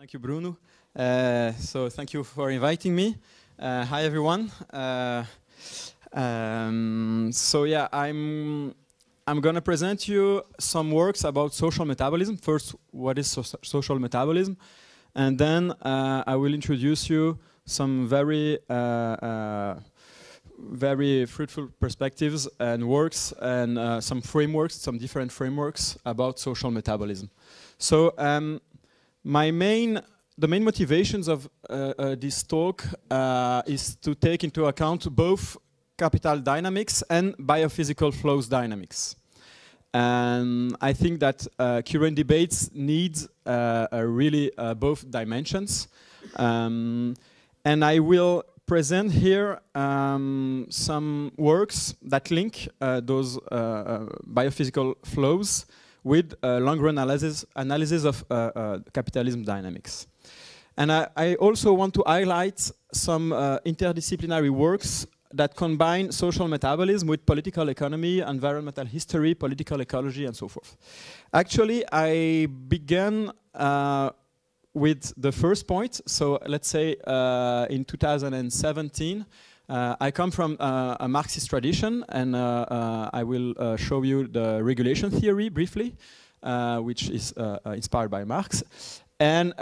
Thank you, Bruno. Uh, so thank you for inviting me. Uh, hi, everyone. Uh, um, so yeah, I'm I'm to present you some works about social metabolism. First, what is so social metabolism? And then uh, I will introduce you some very uh, uh, very fruitful perspectives and works and some frameworks, some different frameworks about social metabolism. So um, my main, the main motivations of uh, uh, this talk uh, is to take into account both capital dynamics and biophysical flows dynamics. And I think that uh, current debates need uh, really both dimensions. Um, and I will present here um, some works that link uh, those uh, uh, biophysical flows with long-run analysis, analysis of uh, uh, capitalism dynamics. And I, I, also want to highlight some uh, interdisciplinary works that combine social metabolism with political economy, environmental history, political ecology, and so forth. Actually, I began with the first point, so let's say uh, in 2017, uh, I come from uh, a Marxist tradition, and uh, uh, I will uh, show you the regulation theory briefly, which is inspired by Marx. And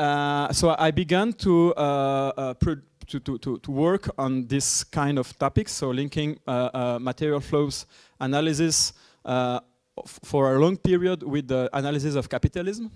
so I began to, to, to, to, work on this kind of topics, so linking material flows analysis for a long period with the analysis of capitalism.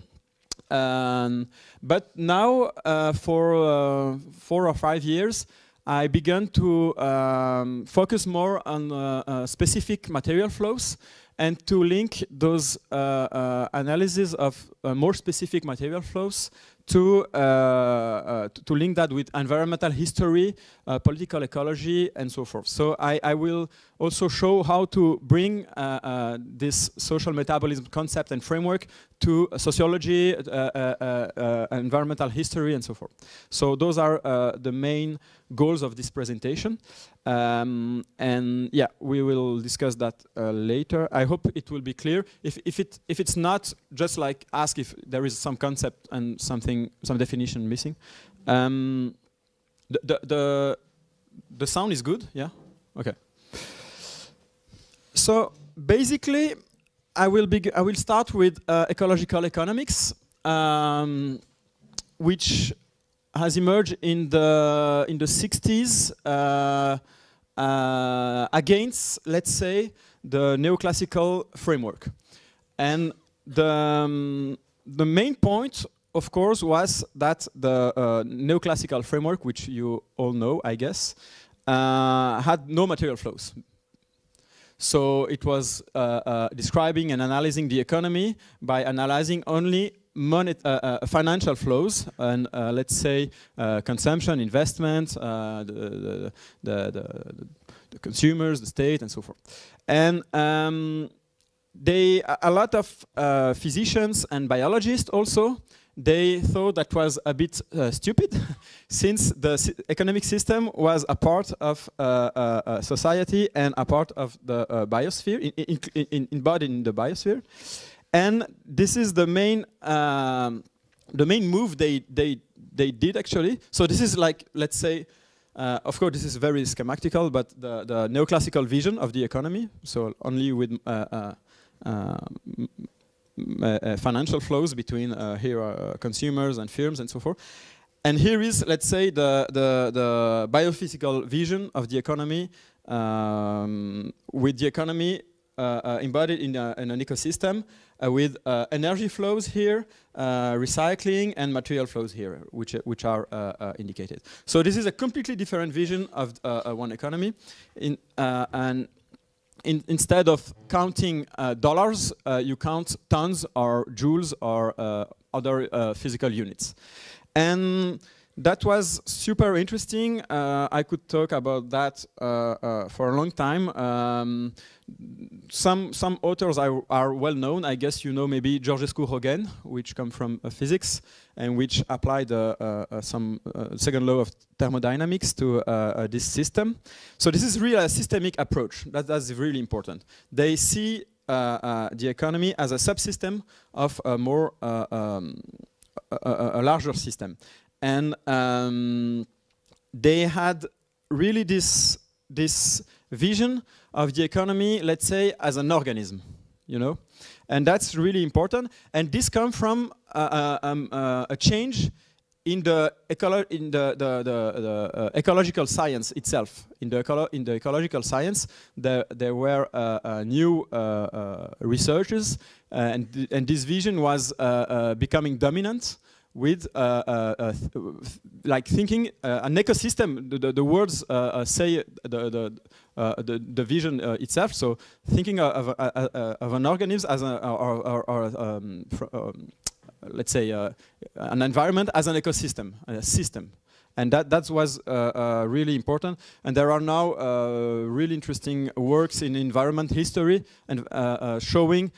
Um, but now, uh, for uh, four or five years, I began to um, focus more on uh, uh specific material flows and to link those uh, uh, analysis of more specific material flows to, uh, uh, to link that with environmental history, uh, political ecology, and so forth. So I, I, will also show how to bring uh, uh, this social metabolism concept and framework to sociology, uh, environmental history, and so forth. So those are the main goals of this presentation. Um, and yeah, we will discuss that uh, later. I hope it will be clear. If, if, it, if it's not, just like ask if there is some concept and something, some definition missing. Um, the, the, the, the sound is good, yeah? Okay. So basically, I will, I will start with uh, ecological economics, um, which has emerged in the in the 60s uh, uh, against, let's say, the neoclassical framework, and the um, the main point, of course, was that the uh, neoclassical framework, which you all know, I guess, uh, had no material flows. So it was uh, uh, describing and analyzing the economy by analyzing only uh, uh, financial flows and uh, let's say consumption, investment, the, the, the, the, consumers, the state, and so forth. And um, they, a lot of physicians and biologists also they thought that was a bit uh, stupid since the si economic system was a part of uh, uh, uh society and a part of the biosphere, in, in, in, embodied in the biosphere. And this is the main um, the main move they they they did actually. So this is like let's say. Uh, of course, this is very schematical, but the, the neoclassical vision of the economy, so only with uh, uh, uh, uh Uh, uh, financial flows between uh, here consumers and firms and so forth. And here is, let's say, the, the, the biophysical vision of the economy um, with the economy embodied in, a, in an ecosystem uh, with uh, energy flows here, uh, recycling, and material flows here, which, which are indicated. So this is a completely different vision of one economy. In, and in, instead of counting uh, dollars, uh, you count tons or joules or uh, other physical units. And that was super interesting. I could talk about that for a long time. Um, some some authors are, are, well known. I guess you know maybe Georgescu Roegen, which come from uh, physics and which applied uh, uh, some uh, second law of thermodynamics to uh, uh, this system. So this is really a systemic approach. That, that's really important. They see the economy as a subsystem of a more um, a, a larger system. And um, they had really this, this vision of the economy, let's say, as an organism, you know? And that's really important. And this comes from uh, uh, um, uh, a change in the, in the, the, the, the uh, ecological science itself. In the, in the ecological science, there, there were uh, uh, new researchers, and, th and this vision was becoming dominant with uh, uh, uh, like thinking an ecosystem. The, the, the words say the the, the, the vision itself. So thinking of, of an organism as a or, or, or um, um, let's say an environment as an ecosystem, a system and that that was uh, uh, really important. And there are now uh, really interesting works in environment history and showing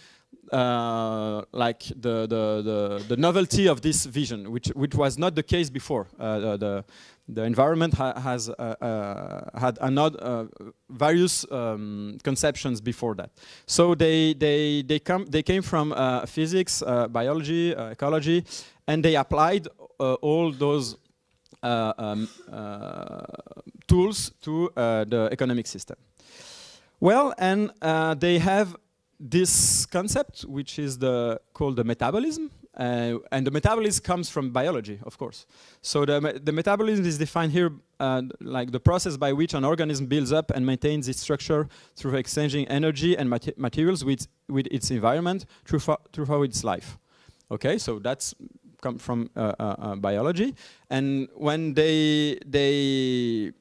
uh, like the, the, the, the, novelty of this vision, which, which was not the case before. Uh, the, the environment ha has uh, uh had another, uh, various um, conceptions before that. So they, they, they, come, they came from uh, physics, biology, ecology, and they applied all those um, tools to the economic system. Well, and they have this concept, which is the, called the metabolism, uh, and the metabolism comes from biology, of course. So the, the metabolism is defined here uh, like the process by which an organism builds up and maintains its structure through exchanging energy and materials with, with its environment through its life. Okay, so that's come from uh, uh, uh, biology. And when they, they,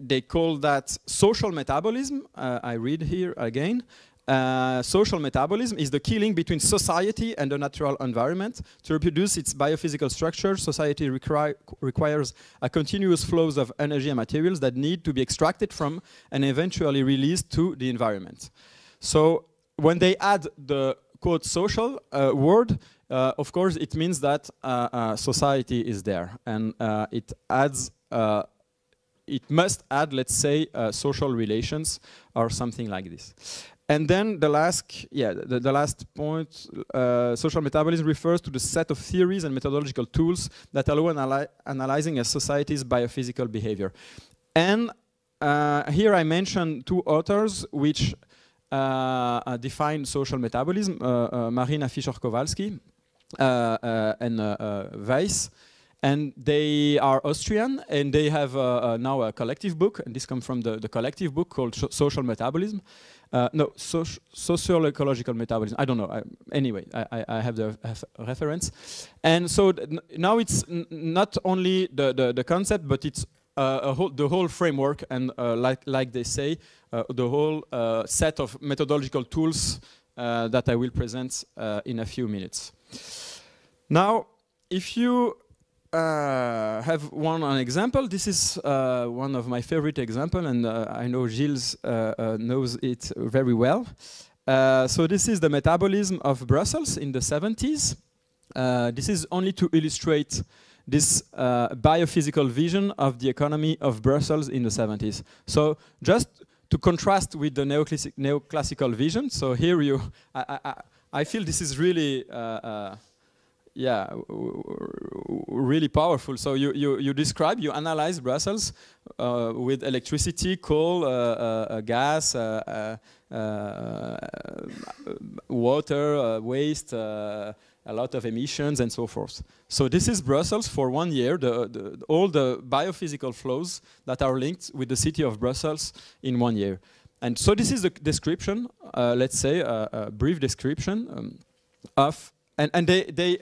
they call that social metabolism, uh, I read here again, uh, social metabolism is the key link between society and the natural environment. To reproduce its biophysical structure, society requires a continuous flows of energy and materials that need to be extracted from and eventually released to the environment. So when they add the quote social uh, word, uh, of course it means that uh, uh, society is there and it adds it must add, let's say, social relations or something like this. And then the last, yeah, the, the last point, uh, social metabolism refers to the set of theories and methodological tools that allow analy analyzing a society's biophysical behavior. And uh, here I mention two authors which uh, uh define social metabolism, uh, uh, Marina Fischer-Kowalski and Weiss. And they are Austrian, and they have now a collective book, and this comes from the, the collective book called Social Metabolism. Uh, no, soci socio-ecological metabolism. I don't know. I, anyway, I, I, have the reference. And so now it's not only the, the, the, concept, but it's uh, whole, the whole framework and uh, like, like they say, uh, the whole uh, set of methodological tools uh, that I will present in a few minutes. Now, if you uh, have one an example. This is uh, one of my favorite example, and uh, I know Gilles uh, uh, knows it very well. So this is the metabolism of Brussels in the 70s. this is only to illustrate this biophysical vision of the economy of Brussels in the 70s. So just to contrast with the neoclassic neoclassical vision. So here you, I, I, I feel this is really yeah, really powerful. So you, you, you describe, you analyze Brussels uh, with electricity, coal, uh, uh, uh gas, uh, uh, water, waste, a lot of emissions and so forth. So this is Brussels for one year, the, the, all the biophysical flows that are linked with the city of Brussels in one year. And so this is the description, let's say a, a brief description um, of, and, and they, they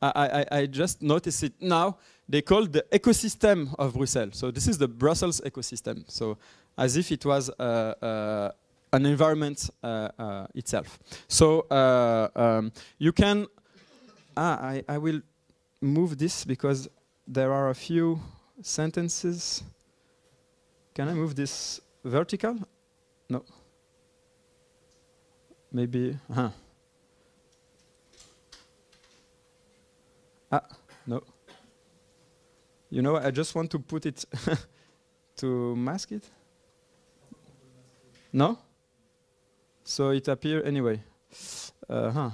I, I, I, just noticed it now. They call the ecosystem of Brussels. So this is the Brussels ecosystem. So as if it was uh, uh, an environment uh, uh itself. So uh, um, you can. Ah, I, I will move this because there are a few sentences. Can I move this vertical? No. Maybe. Huh. Ah, no. You know, I just want to put it to mask it. No? So it appear anyway. Uh huh.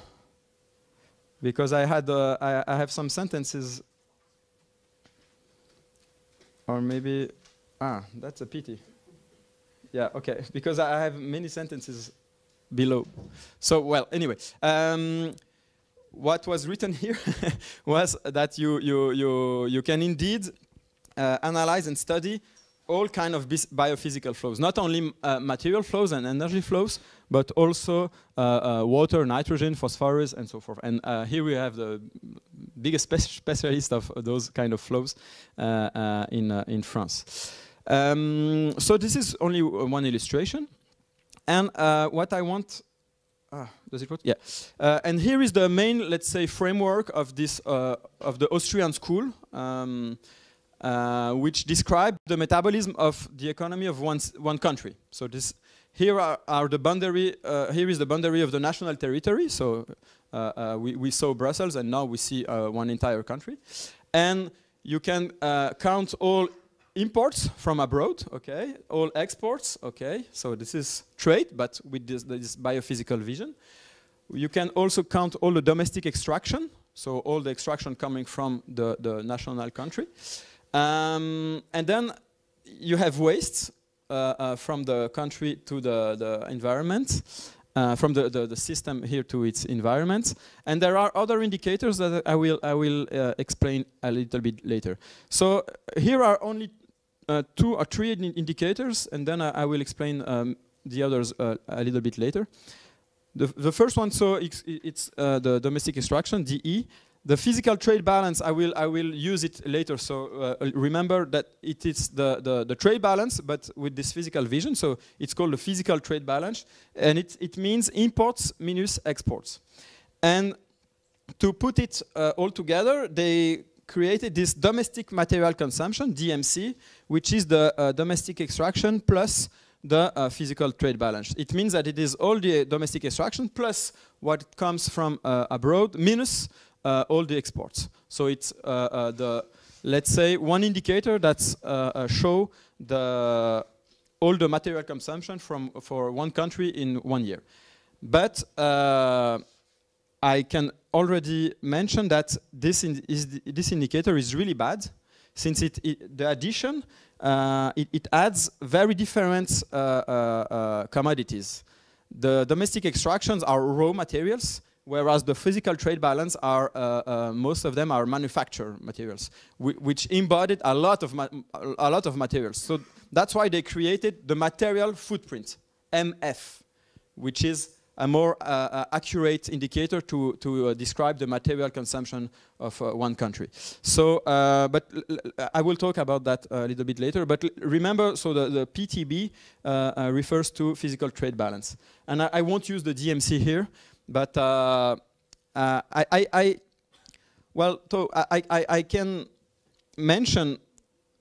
because I had uh, I, I have some sentences, or maybe ah that's a pity. Yeah, okay, because I have many sentences below. So well, anyway. Um, what was written here was that you, you, you, you can indeed uh, analyze and study all kind of biophysical flows, not only uh, material flows and energy flows, but also uh, uh water, nitrogen, phosphorus, and so forth. And uh, here we have the biggest spe specialist of those kind of flows uh, in, in France. Um, so this is only one illustration. And what I want Ah, does it work? Yeah. Uh, and here is the main, let's say, framework of this uh, of the Austrian school, um, uh, which describe the metabolism of the economy of one one country. So this here are, are the boundary. Uh, here is the boundary of the national territory. So uh, uh, we we saw Brussels, and now we see one entire country, and you can count all imports from abroad, okay, all exports, okay, so this is trade, but with this, this, biophysical vision. You can also count all the domestic extraction, so all the extraction coming from the, the national country. Um, and then you have wastes uh, uh, from the country to the, the environment. Uh, from the, the, the, system here to its environment. And there are other indicators that I will, I will uh, explain a little bit later. So here are only uh, two or three indicators, and then I, I will explain um, the others uh, a little bit later. The, the first one, so it's, it's uh, the domestic extraction, DE. The physical trade balance, I will, I will use it later. So uh, remember that it is the, the, the, trade balance, but with this physical vision. So it's called the physical trade balance. And it, it means imports minus exports. And to put it uh, all together, they created this domestic material consumption, DMC, which is the uh, domestic extraction plus the uh, physical trade balance. It means that it is all the domestic extraction plus what comes from uh, abroad minus uh, all the exports. So it's uh, uh, the, let's say, one indicator that's show the all the material consumption from for one country in one year. But I can already mentioned that this, in this indicator is really bad since it, it the addition, uh, it, it, adds very different uh, uh, uh, commodities. The domestic extractions are raw materials, whereas the physical trade balance are, uh, most of them are manufactured materials, which embodied a lot, of a lot of materials. So that's why they created the material footprint, MF, which is a more uh, uh, accurate indicator to, to uh, describe the material consumption of uh, one country. So, uh, but I will talk about that a little bit later. But remember, so the, the PTB uh, refers to physical trade balance. And I, I, won't use the DMC here, but I, I, I, well, so I, I, I can mention,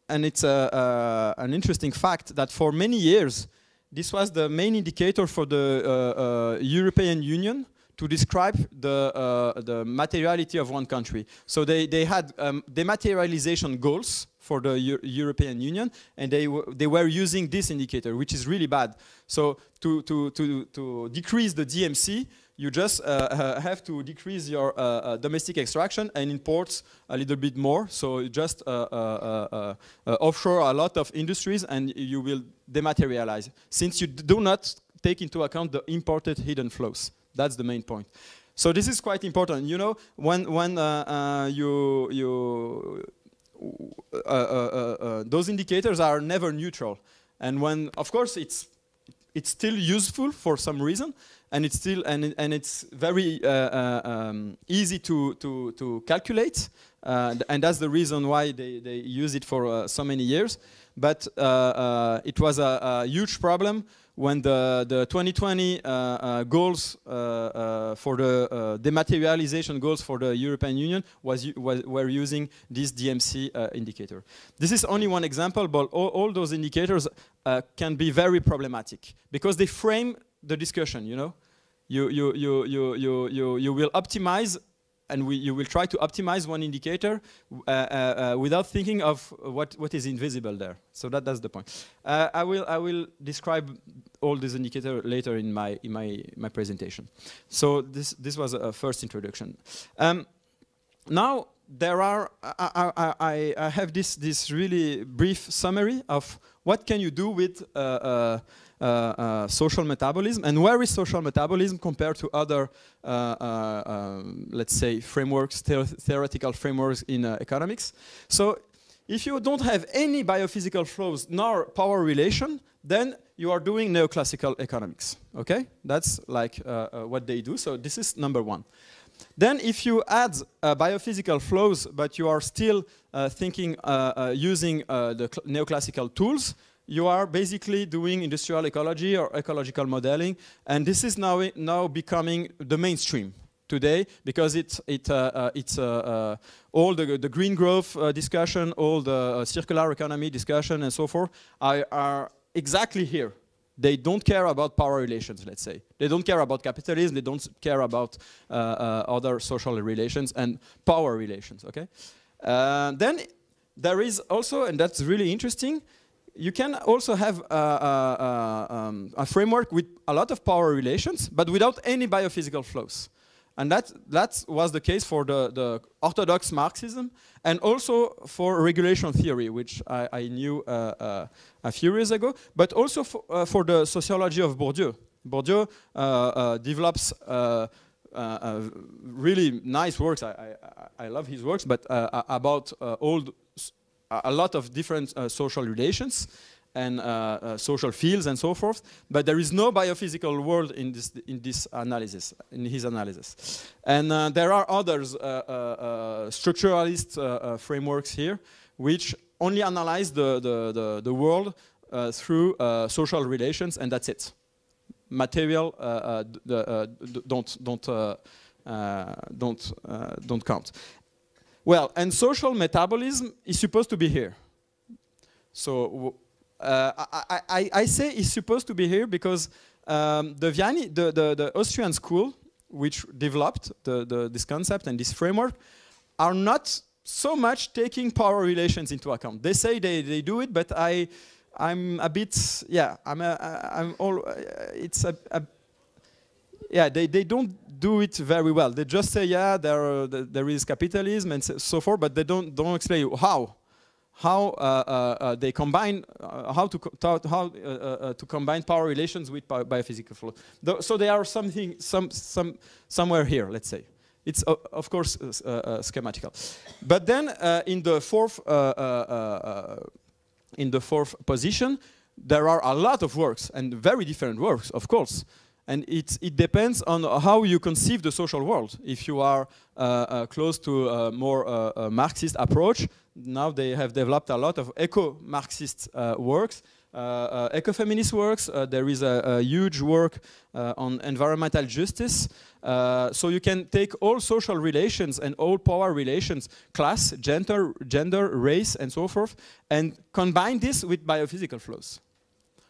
and it's a, an interesting fact, that for many years, this was the main indicator for the uh, uh, European Union to describe the, uh, the materiality of one country. So they, they had um, dematerialization goals for the Euro European Union, and they, they were using this indicator, which is really bad. So to, to, to, to decrease the DMC, you just uh, uh, have to decrease your uh, uh, domestic extraction and import a little bit more. So you just uh, offshore a lot of industries and you will dematerialize. Since you do not take into account the imported hidden flows. That's the main point. So this is quite important. You know, when, when you, you those indicators are never neutral. And when, of course, it's it's still useful for some reason, and it's still and and it's very uh, uh, um, easy to to to calculate, uh, and that's the reason why they they use it for uh, so many years. But uh, uh, it was a, a, huge problem when the the 2020 uh, uh, goals uh, for the dematerialization goals for the European Union was, was were using this DMC indicator. This is only one example, but all, all those indicators can be very problematic because they frame the discussion, you know? You, you, you, you, you, you, you will optimize and we, you will try to optimize one indicator uh, uh, without thinking of what, what is invisible there. So that, that's the point. I, will, I will describe all these indicators later in my, in my, my presentation. So this, this was a first introduction. Um, now, there are, I, I, I, have this, this really brief summary of what can you do with uh, uh, uh, uh, social metabolism and where is social metabolism compared to other, uh, um, let's say, frameworks, theoretical frameworks in economics. So if you don't have any biophysical flows nor power relation, then you are doing neoclassical economics. Okay, that's like uh, uh, what they do. So this is number one. Then if you add uh, biophysical flows, but you are still thinking using the neoclassical tools, you are basically doing industrial ecology or ecological modeling, and this is now now becoming the mainstream today because it's it uh, uh, it's uh, uh all the the green growth uh, discussion, all the uh, circular economy discussion, and so forth are, are exactly here. They don't care about power relations, let's say. They don't care about capitalism. They don't care about other social relations and power relations. Okay. then there is also, and that's really interesting you can also have a, a, a, um, a, framework with a lot of power relations, but without any biophysical flows. And that, that was the case for the, the orthodox Marxism and also for regulation theory, which I, I knew uh, uh, a few years ago, but also for, uh, for the sociology of Bourdieu. Bourdieu uh, uh, develops uh, really nice works. I, I, I, love his works, but about old a lot of different uh, social relations and uh, uh, social fields and so forth, but there is no biophysical world in this in this analysis, in his analysis. And uh, there are others uh, uh, structuralist frameworks here, which only analyze the the the, the world through social relations, and that's it. Material don't don't don't don't count. Well, and social metabolism is supposed to be here. So uh, I, I, I, say it's supposed to be here because um, the, Vienna, the, the, the, Austrian school, which developed the, the, this concept and this framework, are not so much taking power relations into account. They say they, they do it, but I, I'm a bit, yeah, I'm, a, I'm all, it's a, a yeah, they, they don't do it very well. They just say, yeah, there, there is capitalism and so forth, but they don't, don't explain how. How uh, uh, uh they combine, uh, how, to, how uh, to combine power relations with biophysical flow. So they are something, some, some, somewhere here, let's say. It's of course schematical. But then in the fourth, in the fourth position, there are a lot of works and very different works, of course. And it, it depends on how you conceive the social world. If you are uh, uh, close to a more uh, Marxist approach, now they have developed a lot of eco-Marxist uh, works, uh, uh, eco-feminist works. there is a, a huge work on environmental justice. so you can take all social relations and all power relations, class, gender, gender, race, and so forth, and combine this with biophysical flows.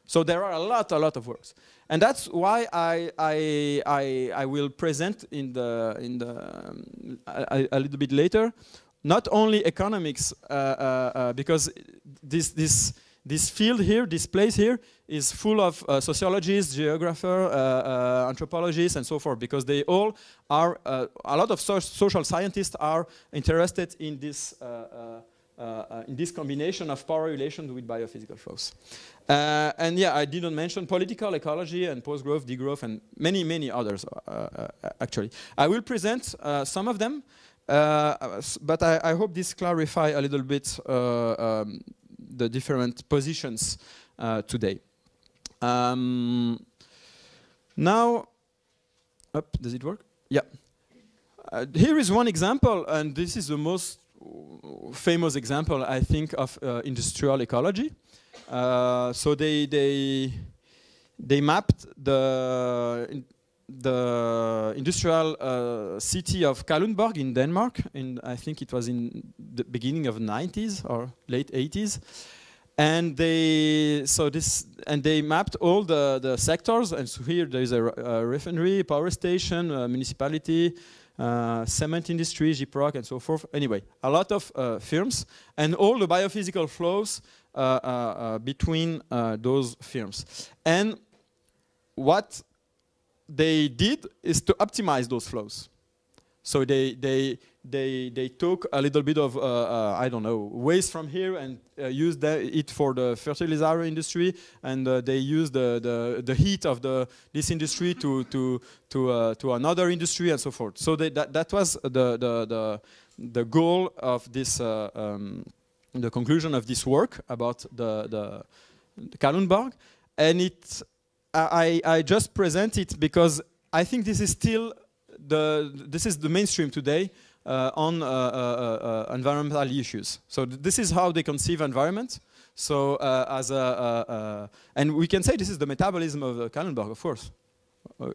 So there are a lot, a lot of works. And that's why I, I, I, I will present in the, in the, um, a, a, little bit later, not only economics, uh, uh, uh, because this, this, this field here, this place here, is full of uh, sociologists, geographers, uh, uh, anthropologists, and so forth, because they all are, a lot of so social scientists are interested in this uh, uh, in this combination of power relations with biophysical flows. Uh, and yeah, I didn't mention political ecology and post-growth, degrowth, and many, many others, actually. I will present some of them, but I, I, hope this clarify a little bit um, the different positions today. Um, now, does it work? Yeah. Uh, here is one example, and this is the most famous example, I think, of uh, industrial ecology. Uh, so they they they mapped the the industrial uh, city of Kalundborg in Denmark, in I think it was in the beginning of 90s or late 80s, and they so this and they mapped all the the sectors. And so here there is a, a refinery, power station, a municipality, cement industry, Gyproc, and so forth. Anyway, a lot of uh, firms and all the biophysical flows uh, uh, uh, between those firms. And what they did is to optimize those flows. So they, they, they, they took a little bit of, uh, uh, I don't know, waste from here and uh, used it for the fertilizer industry, and uh, they used the, the, the heat of the, this industry to, to, to, uh, to another industry and so forth. So they, that, that was the, the, the, the goal of this, uh, um, the conclusion of this work about the, the, the Kalundborg. And it, I, I just present it because I think this is still the, this is the mainstream today on uh, uh, environmental issues. So th this is how they conceive environment. So as a, and we can say this is the metabolism of Kalundborg, of course.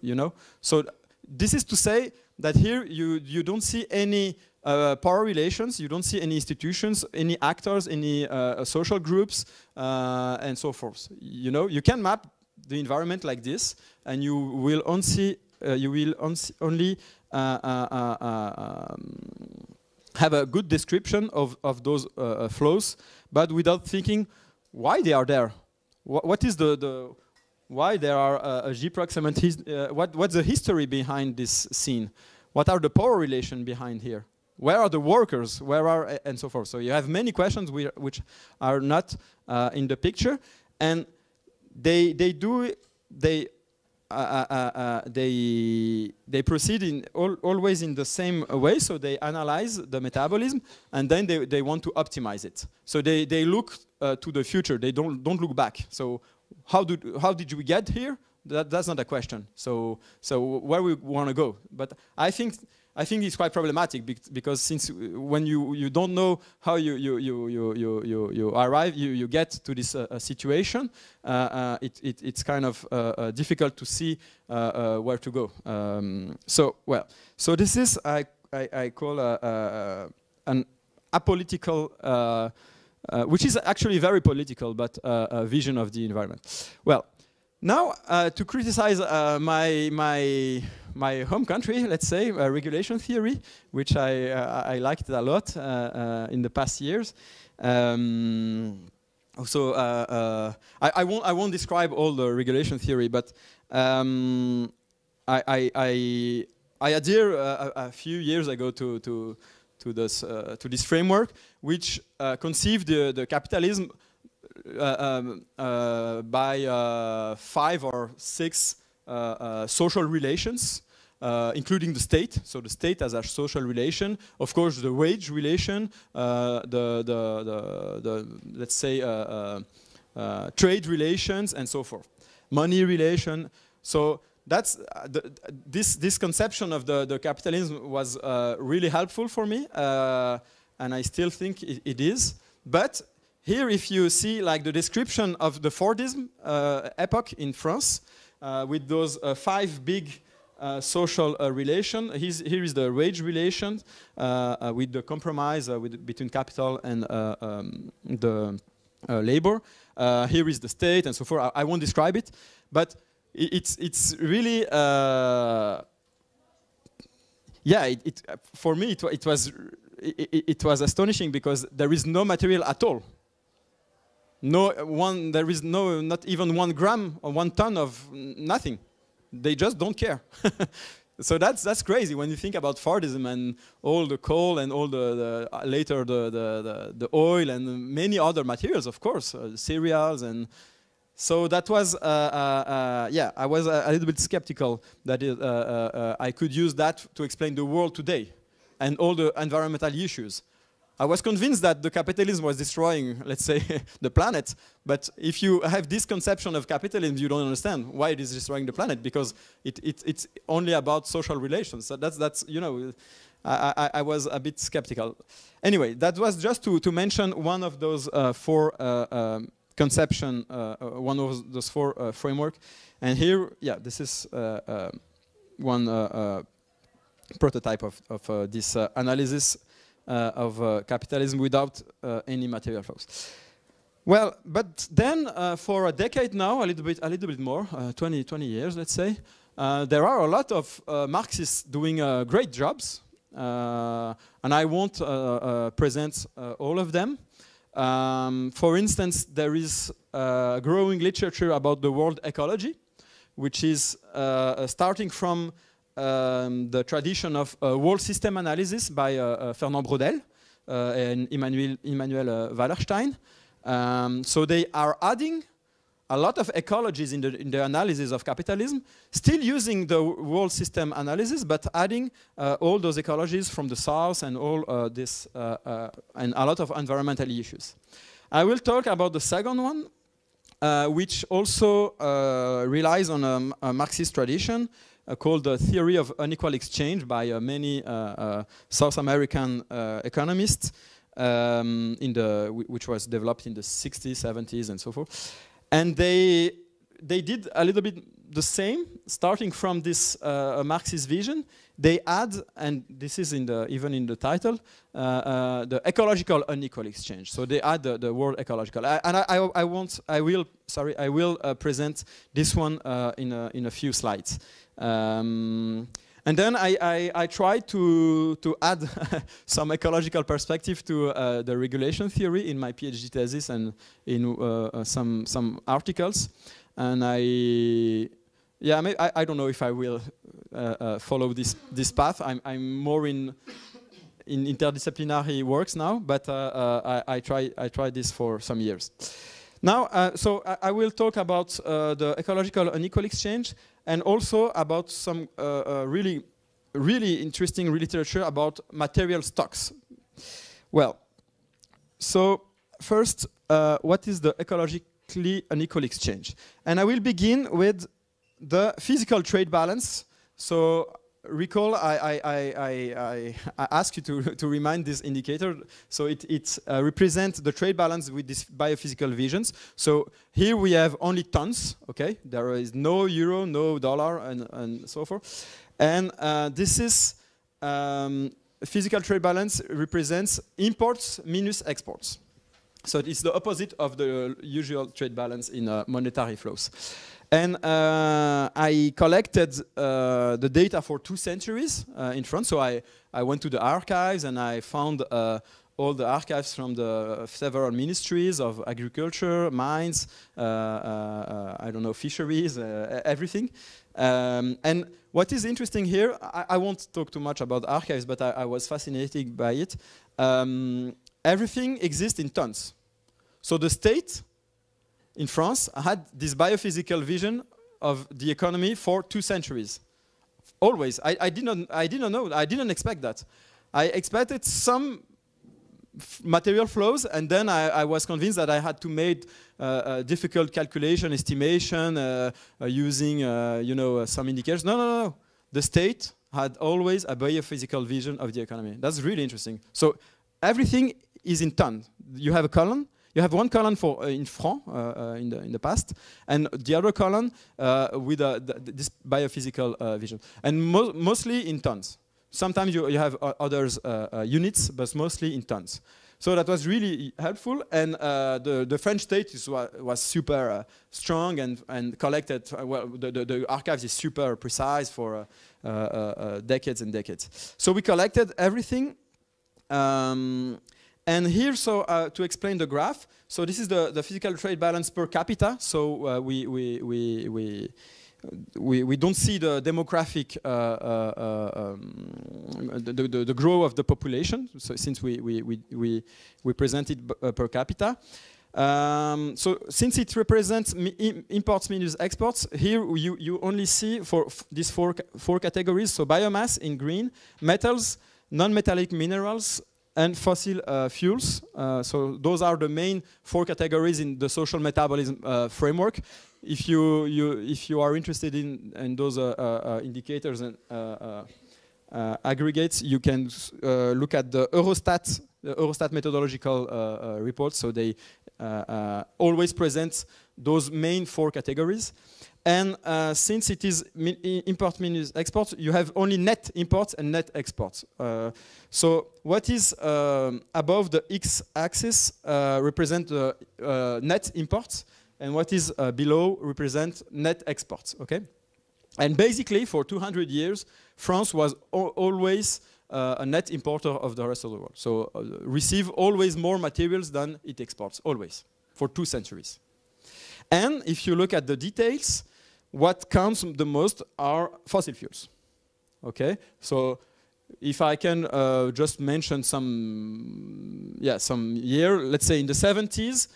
you know, so this is to say that here you you don't see any uh, power relations, you don't see any institutions, any actors, any uh, social groups, uh, and so forth. You know, you can map the environment like this, and you will only see, you will only uh, uh, uh, um, have a good description of, of those flows, but without thinking why they are there. Wh what is the, the why there are uh, a cement, uh, what, what's the history behind this scene? What are the power relation behind here? Where are the workers? Where are, uh, and so forth. So you have many questions which are not uh, in the picture. And they, they do, they uh, uh, uh, Uh, uh, uh, they they proceed in al always in the same way. So they analyze the metabolism and then they, they want to optimize it. So they they look to the future. They don't don't look back. So how did how did we get here? That, that's not a question. So so where we want to go. But I think I think it's quite problematic because since when you, you don't know how you, you, you, you, you, you, arrive, you, you get to this uh, situation, uh, uh, it, it, it's kind of uh, uh, difficult to see uh, where to go. Um, so, well, so this is, I, I, I call an apolitical, which is actually very political, but a vision of the environment. Well, now to criticize my, my my home country, let's say, uh, regulation theory, which I, uh, I liked a lot uh, uh, in the past years. Um, so I, I, won't, I won't describe all the regulation theory, but um, I, I, I, I adhere a, a, few years ago to, to, to, this, to this framework, which conceived the, the capitalism uh, um, uh, by uh, five or six social relations uh, including the state. So the state as a social relation, of course, the wage relation, uh, the, the, the, the, let's say uh, uh, uh, trade relations, and so forth. Money relation. So that's the, this this conception of the the capitalism was really helpful for me, and I still think it, it is. But here, if you see like the description of the Fordism epoch in France, with those five big uh, social uh, relation. He's, here is the wage relation uh, uh with the compromise uh, with, between capital and um, the labor. here is the state and so forth. I, I won't describe it, but it, it's, it's really, yeah, it, it, for me it, it was it, was astonishing because there is no material at all. No one, there is no, not even one gram or one ton of nothing they just don't care. so that's that's crazy when you think about Fordism and all the coal and all the, the uh, later the, the, the the oil and many other materials, of course, uh, cereals and. So that was, uh, uh, uh yeah, I was a, little bit skeptical that it, uh, I could use that to explain the world today and all the environmental issues. I was convinced that the capitalism was destroying, let's say, the planet. But if you have this conception of capitalism, you don't understand why it is destroying the planet because it, it, it's only about social relations. So that's, that's you know, I, I, I, was a bit skeptical. Anyway, that was just to, to mention one of those uh, four uh, um, conception, uh, uh one of those four uh, framework. And here, yeah, this is uh, one prototype of, of this analysis uh, of uh, capitalism without uh, any material flows. Well, but then for a decade now, a little bit, a little bit more, 20, 20 years, let's say, uh, there are a lot of uh, Marxists doing uh, great jobs, uh, and I won't uh, present all of them. Um, for instance, there is a growing literature about the world ecology, which is starting from um, the tradition of world system analysis by Fernand Braudel and Immanuel, Immanuel Wallerstein. Um, so they are adding a lot of ecologies in the, in the analysis of capitalism, still using the world system analysis, but adding uh, all those ecologies from the south and all uh, this uh, uh and a lot of environmental issues. I will talk about the second one, uh, which also uh, relies on a, a Marxist tradition called the theory of unequal exchange by many South American economists. Um, in the which was developed in the 60s, 70s, and so forth. And they, they did a little bit the same, starting from this uh, Marxist vision. They add, and this is in the, even in the title, uh, uh, the ecological unequal exchange. So they add the, the word ecological. I, and I, I, I, won't, I will, sorry, I will uh, present this one uh, in, a, in a few slides. Um, and then I, I, I tried to, to add some ecological perspective to uh, the regulation theory in my PhD thesis and in uh, uh some, some articles. And I, yeah, I, I don't know if I will uh, uh, follow this, this path. I'm, I'm more in, in interdisciplinary works now, but uh, I, I, try, I tried this for some years. Now, so I, I, will talk about the ecological unequal exchange and also about some uh, uh, really, really interesting literature about material stocks. Well, so first, uh, what is the ecologically unequal exchange? And I will begin with the physical trade balance. So recall, I, I, I, I, ask you to, to remind this indicator. So it, it uh, represents the trade balance with these biophysical visions. So here we have only tons, okay? There is no euro, no dollar, and, and so forth. And uh, this is um, physical trade balance represents imports minus exports. So it's the opposite of the usual trade balance in uh, monetary flows. And uh, I collected uh, the data for two centuries uh, in France. So I, I went to the archives and I found uh, all the archives from the several ministries of agriculture, mines, uh, uh, I don't know, fisheries, everything. Um, and what is interesting here, I, I, won't talk too much about archives, but I, I was fascinated by it. Um, everything exists in tons. So the state in France had this biophysical vision of the economy for two centuries. Always. I, I, didn't, I didn't know. I didn't expect that. I expected some material flows, and then I, I, was convinced that I had to make uh, a difficult calculation, estimation, uh, uh, using uh, you know uh, some indicators. No, no, no, no. The state had always a biophysical vision of the economy. That's really interesting. So everything is in ton. You have a column, you have one column for uh, in franc uh, uh, in the in the past, and the other column with this biophysical vision, and mo mostly in tons. Sometimes you, you have others units, but mostly in tons. So that was really helpful, and uh, the, the French state is, was super uh, strong and, and collected, uh, well, the, the, the, archives is super precise for decades and decades. So we collected everything, um, and here, so uh, to explain the graph, so this is the, the physical trade balance per capita. So uh, we, we, we, we, we, we don't see the demographic, uh, uh, um, the, the, the, growth of the population, so since we, we, we, we, we present it uh, per capita. Um, so since it represents imports minus exports, here you, you only see for these four, four categories, so biomass in green, metals, non-metallic minerals, and fossil uh, fuels. Uh, so those are the main four categories in the social metabolism uh, framework. If you, you, if you are interested in, in those uh, uh, indicators and uh, aggregates, you can look at the Eurostat, the Eurostat methodological report. So they always present those main four categories. And uh, since it is import minus export, you have only net imports and net exports. Uh, so what is um, above the x-axis uh, represent the uh, net imports, and what is uh, below represent net exports. Okay. And basically, for 200 years, France was always uh, a net importer of the rest of the world. So uh, receive always more materials than it exports, always, for two centuries. And if you look at the details, what counts the most are fossil fuels. Okay, so if I can uh, just mention some, yeah, some year, let's say in the 70s,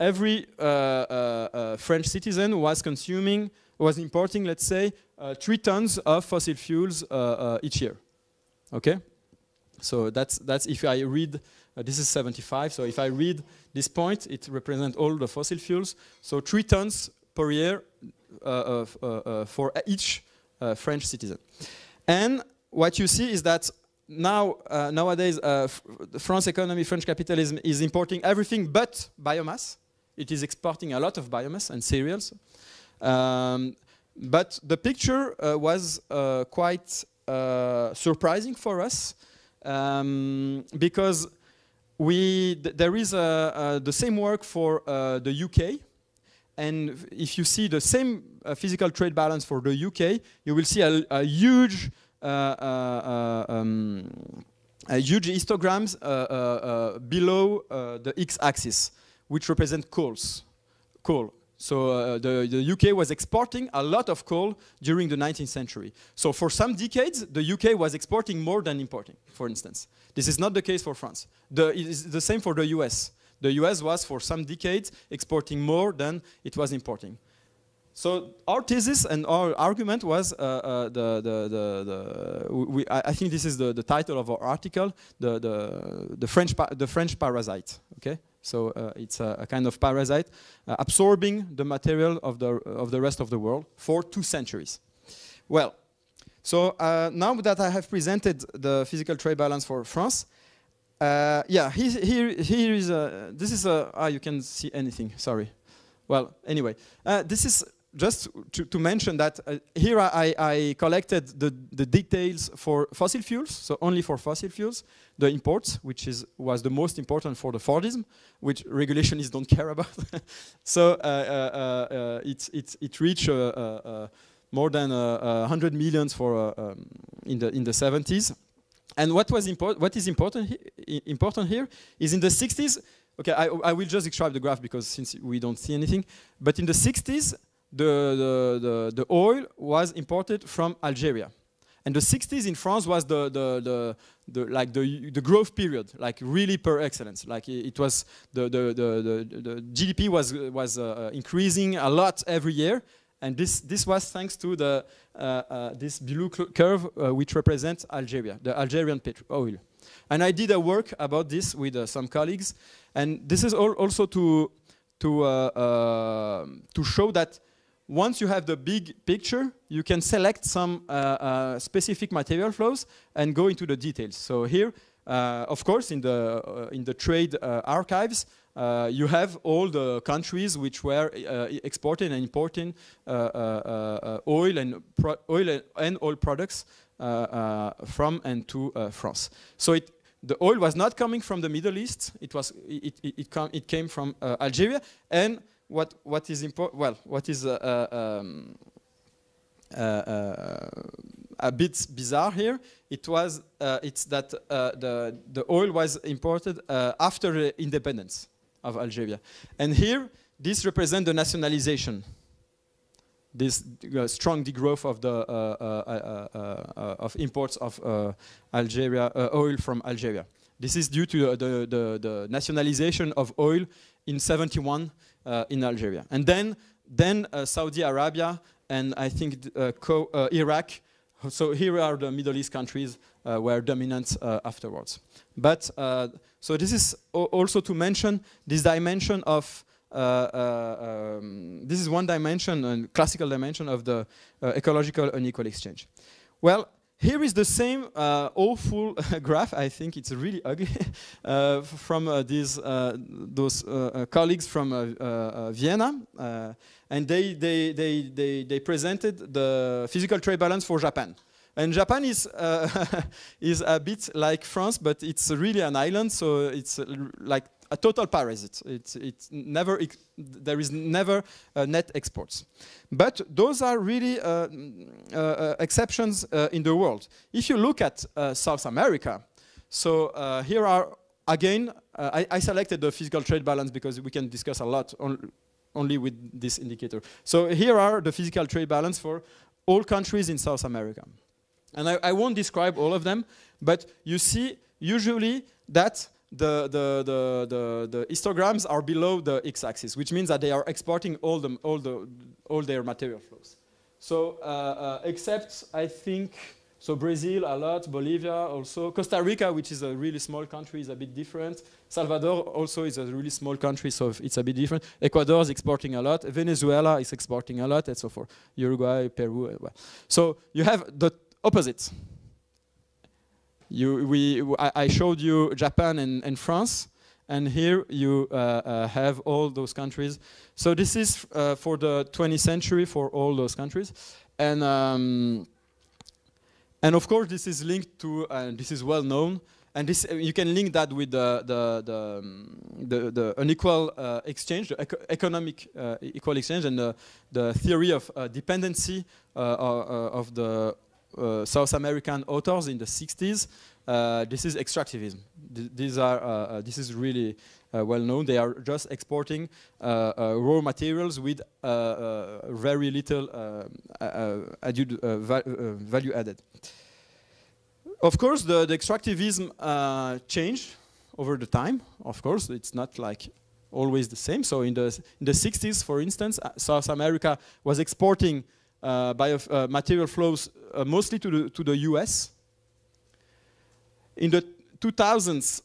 every uh, uh, uh, French citizen was consuming, was importing, let's say, uh, three tons of fossil fuels uh, each year. Okay, so that's that's if I read. this is 75. So if I read this point, it represents all the fossil fuels. So three tons per year for each French citizen. And what you see is that now uh, nowadays uh, the France economy, French capitalism is importing everything but biomass. It is exporting a lot of biomass and cereals. Um, but the picture uh, was uh, quite uh, surprising for us um, because we th there is the same work for uh, the UK. And if you see the same physical trade balance for the UK, you will see a, a huge uh, uh, uh, um, huge histograms below the x-axis, which represent coals, coal. So uh, the, the, UK was exporting a lot of coal during the 19th century. So for some decades, the UK was exporting more than importing, for instance. This is not the case for France. The, it is the same for the US. The US was, for some decades, exporting more than it was importing. So our thesis and our argument was uh, uh, the, the, the, the we, I, think this is the, the title of our article, the, the, the, French, the French parasite, okay? So uh, it's a, a, kind of parasite uh, absorbing the material of the, of the rest of the world for two centuries. Well, so uh, now that I have presented the physical trade balance for France, uh, yeah, here, here, here is a, this is a, ah, you can see anything, sorry. Well, anyway, this is just to, to, mention that uh, here I, I, collected the, the details for fossil fuels, so only for fossil fuels, the imports, which is, was the most important for the Fordism, which regulationists don't care about. so uh, uh, uh, it, it, it reached uh, uh, more than 100 millions for, um, in, the, in the 70s. And what, was import what is important, he important here is in the 60s, okay, I, I will just describe the graph because since we don't see anything, but in the 60s, the, the, the, the, oil was imported from Algeria. And the 60s in France was the, the, the, the, like the, the growth period, like really per excellence. Like it, was the, the, the, the, GDP was, was uh, increasing a lot every year. And this, this was thanks to the, uh, uh, this blue curve uh, which represents Algeria, the Algerian oil. And I did a work about this with uh, some colleagues. And this is al also to, to, uh, to show that once you have the big picture, you can select some uh, uh, specific material flows and go into the details. So here, uh, of course, in the, uh, in the trade uh, archives, uh, you have all the countries which were exporting and importing oil and oil and oil products from and to France. So it, the oil was not coming from the Middle East. It was it it, it, it came from Algeria and what what is important? Well, what is uh, uh um, uh, uh, a bit bizarre here? It was it's that the the oil was imported after independence of Algeria, and here this represents the nationalization this uh, strong degrowth of the uh, uh, of imports of Algeria oil from Algeria. This is due to the, the, the nationalization of oil in 71 uh, in Algeria. And then, then uh, Saudi Arabia and I think uh, Iraq. So here are the Middle East countries were dominant afterwards. But so this is also to mention this dimension of uh, uh, um, this is one dimension, a classical dimension of the uh, ecological unequal exchange. Well, here is the same uh, awful graph. I think it's really ugly uh, from uh, these uh, those uh, uh, colleagues from Vienna, and they, they they they they presented the physical trade balance for Japan. And Japan is is a bit like France, but it's really an island, so it's like a total parasite. It's, it's never, there is never uh, net exports. But those are really uh, uh, uh exceptions uh, in the world. If you look at South America, so here are, again, I, I, selected the physical trade balance because we can discuss a lot on, only with this indicator. So here are the physical trade balance for all countries in South America. And I, I won't describe all of them, but you see usually that the, the, the, the, the histograms are below the x-axis, which means that they are exporting all, the, all, the, all their material flows. So uh, uh, except, I think, so Brazil a lot, Bolivia also, Costa Rica, which is a really small country, is a bit different. Salvador also is a really small country, so it's a bit different. Ecuador is exporting a lot. Venezuela is exporting a lot, and so forth. Uruguay, Peru. Well. So you have the opposite. You, we, I, showed you Japan and, and France, and here you uh, uh, have all those countries. So this is uh, for the 20th century for all those countries. And, um, and of course, this is linked to, and this is well known, and this, uh, you can link that with the, the, the, um, the, the unequal uh, exchange, the eco economic uh, equal exchange, and the, the theory of dependency of the uh, Uh, South American authors in the 60s. Uh, this is extractivism. Th these are, uh, uh this is really uh, well known. They are just exporting raw materials with very little um, va value added. Of course, the, the extractivism changed over the time. Of course, it's not like always the same. So in the in the 60s, for instance, uh, South America was exporting uh, uh, material flows uh, mostly to the, to the US. In the 2000s,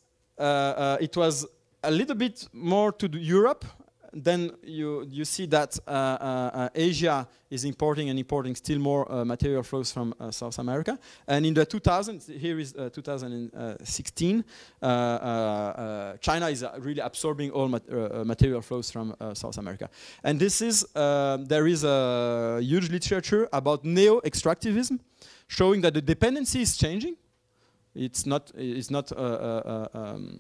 it was a little bit more to Europe then you, you see that uh, uh, uh, Asia is importing and importing still more uh, material flows from uh, South America. And in the 2000s, here is uh, 2016, China is really absorbing all mat material flows from South America. And this is, um, there is a huge literature about neo-extractivism, showing that the dependency is changing. It's not, it's not uh, uh, um,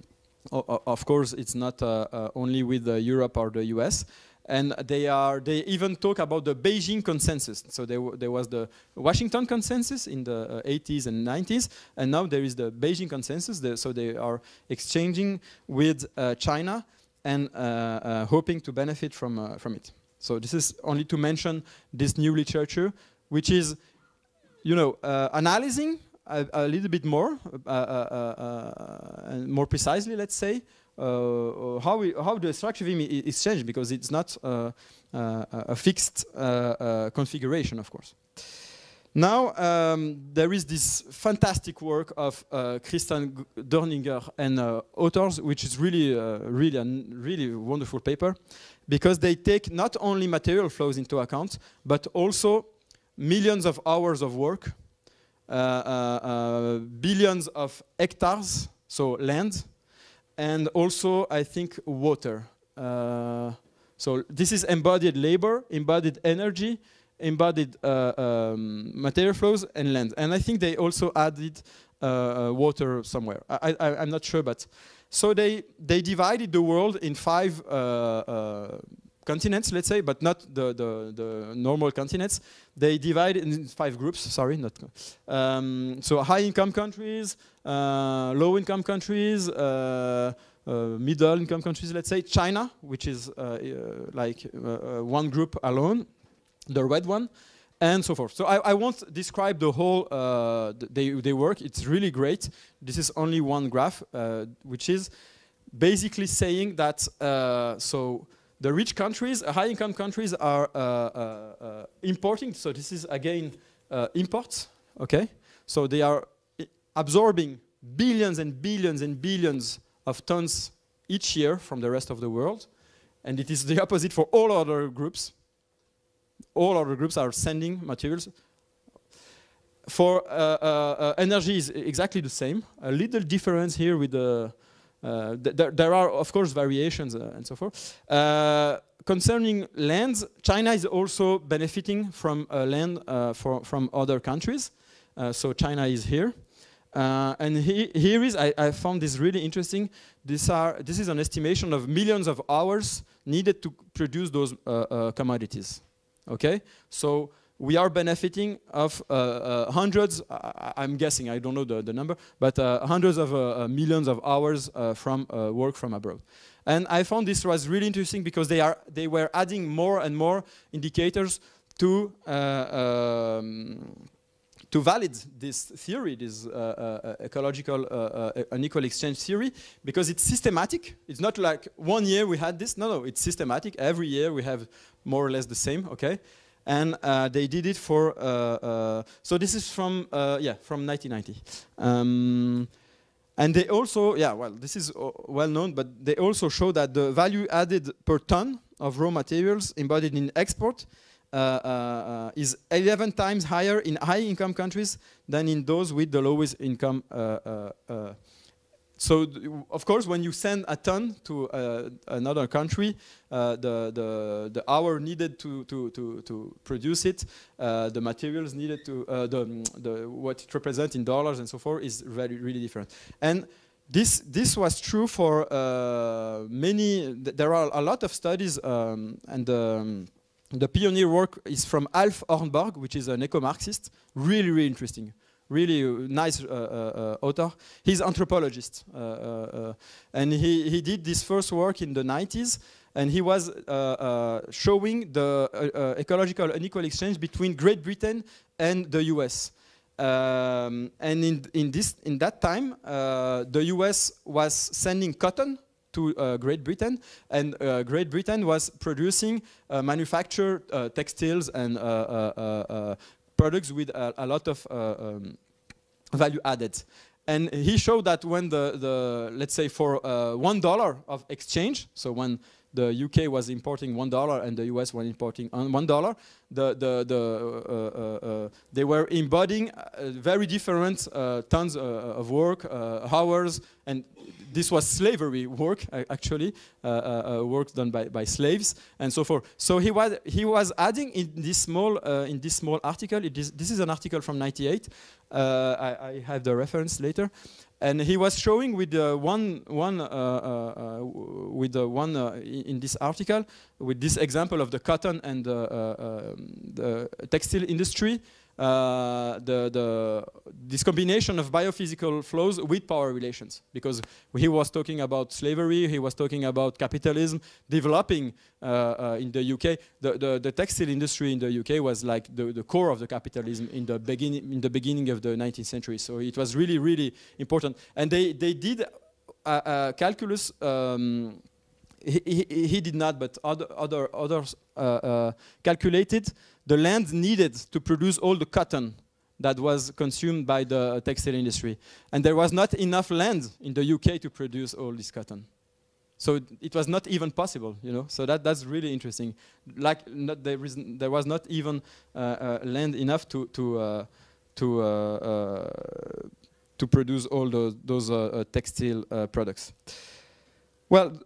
of course, it's not uh, uh, only with uh, Europe or the US. And they are. They even talk about the Beijing consensus. So there, there was the Washington consensus in the 80s and 90s, and now there is the Beijing consensus. so they are exchanging with China and hoping to benefit from from it. So this is only to mention this new literature, which is, you know, uh, analyzing a, a little bit more, uh, uh, uh, more precisely, let's say, how, we, how the extractivism is changed because it's not a fixed configuration, of course. Now, um, there is this fantastic work of uh, Christian Dorninger and uh, authors, which is really, uh, really, a really wonderful paper, because they take not only material flows into account, but also millions of hours of work uh, uh, uh, Uh, uh, uh, billions of hectares, so land, and also, I think, water. so this is embodied labor, embodied energy, embodied um, material flows, and land. And I think they also added water somewhere. I, am not sure, but so they, they divided the world in five uh, uh, continents, let's say, but not the, the, the, normal continents. They divide in five groups, sorry, not. Um, so high-income countries, uh, low-income countries, uh, uh, middle-income countries, let's say. China, which is uh, uh, like uh, one group alone, the red one, and so forth. So I, I won't describe the whole, they, they work, it's really great. This is only one graph, which is basically saying that, so the rich countries, uh, high-income countries are uh, uh, importing. So this is again imports. Okay, so they are absorbing billions and billions and billions of tons each year from the rest of the world, and it is the opposite for all other groups. All other groups are sending materials. For uh, uh, uh, energy is exactly the same. A little difference here with the uh, th there, are, of course, variations uh, and so forth. Uh, concerning lands, China is also benefiting from land for, from other countries. so China is here. Uh, and he, here is, I, I, found this really interesting. Are, this is an estimation of millions of hours needed to produce those uh, uh, commodities. Okay, so we are benefiting of uh, uh, hundreds, I, am guessing, I don't know the, the number, but uh, hundreds of millions of hours from work from abroad. And I found this was really interesting because they, are, they were adding more and more indicators to um, to validate this theory, this uh, uh, ecological uh, unequal exchange theory, because it's systematic. It's not like one year we had this. No, no, it's systematic. Every year we have more or less the same. Okay, and uh, they did it for. Uh, uh, so this is from yeah from 1990. Um, and they also, yeah, well, this is well known, but they also show that the value added per ton of raw materials embodied in export uh, uh, is 11 times higher in high-income countries than in those with the lowest income. Uh, so, of course, when you send a ton to another country, the, the, the hour needed to, to, to, to produce it, the materials needed to, the, the, what it represents in dollars and so forth is very, really different. And this, this was true for uh, many, th there are a lot of studies um, and um, the pioneer work is from Alf Hornborg, which is an eco-Marxist. Really, really interesting. Really nice uh, uh, uh, author. He's anthropologist. Uh, uh, and he, he did this first work in the 90s. And he was showing the ecological unequal exchange between Great Britain and the US. Um, and in, in, this, in that time, the US was sending cotton to uh, Great Britain, and uh, Great Britain was producing uh, manufactured uh, textiles and uh, products with a, a, lot of um, value added. And he showed that when the, the let's say for one dollar of exchange, so when the UK was importing one dollar and the US was importing one dollar. The, the, the, uh, uh, uh, they were embodying uh, very different uh, tons uh, of work, hours, and this was slavery work actually, work done by, by slaves and so forth. So he was he was adding in this small in this small article. Is, this is an article from '98. I, I have the reference later. And he was showing with uh, one, one, uh, uh, with one in this article, with this example of the cotton and the textile industry, uh, the, the, this combination of biophysical flows with power relations. Because he was talking about slavery, he was talking about capitalism developing uh, uh, in the UK. The, the, the, textile industry in the UK was like the, the core of the capitalism in the, beginning, in the beginning of the 19th century. So it was really, really important. And they, they did calculus. Um, he, he, he, did not, but other, other, others uh, uh, calculated the land needed to produce all the cotton that was consumed by the textile industry. And there was not enough land in the UK to produce all this cotton. So it, was not even possible, you know. So that, that's really interesting. Like there, there was not even uh, uh, land enough to to uh, to uh, to produce all those, those textile products. Well,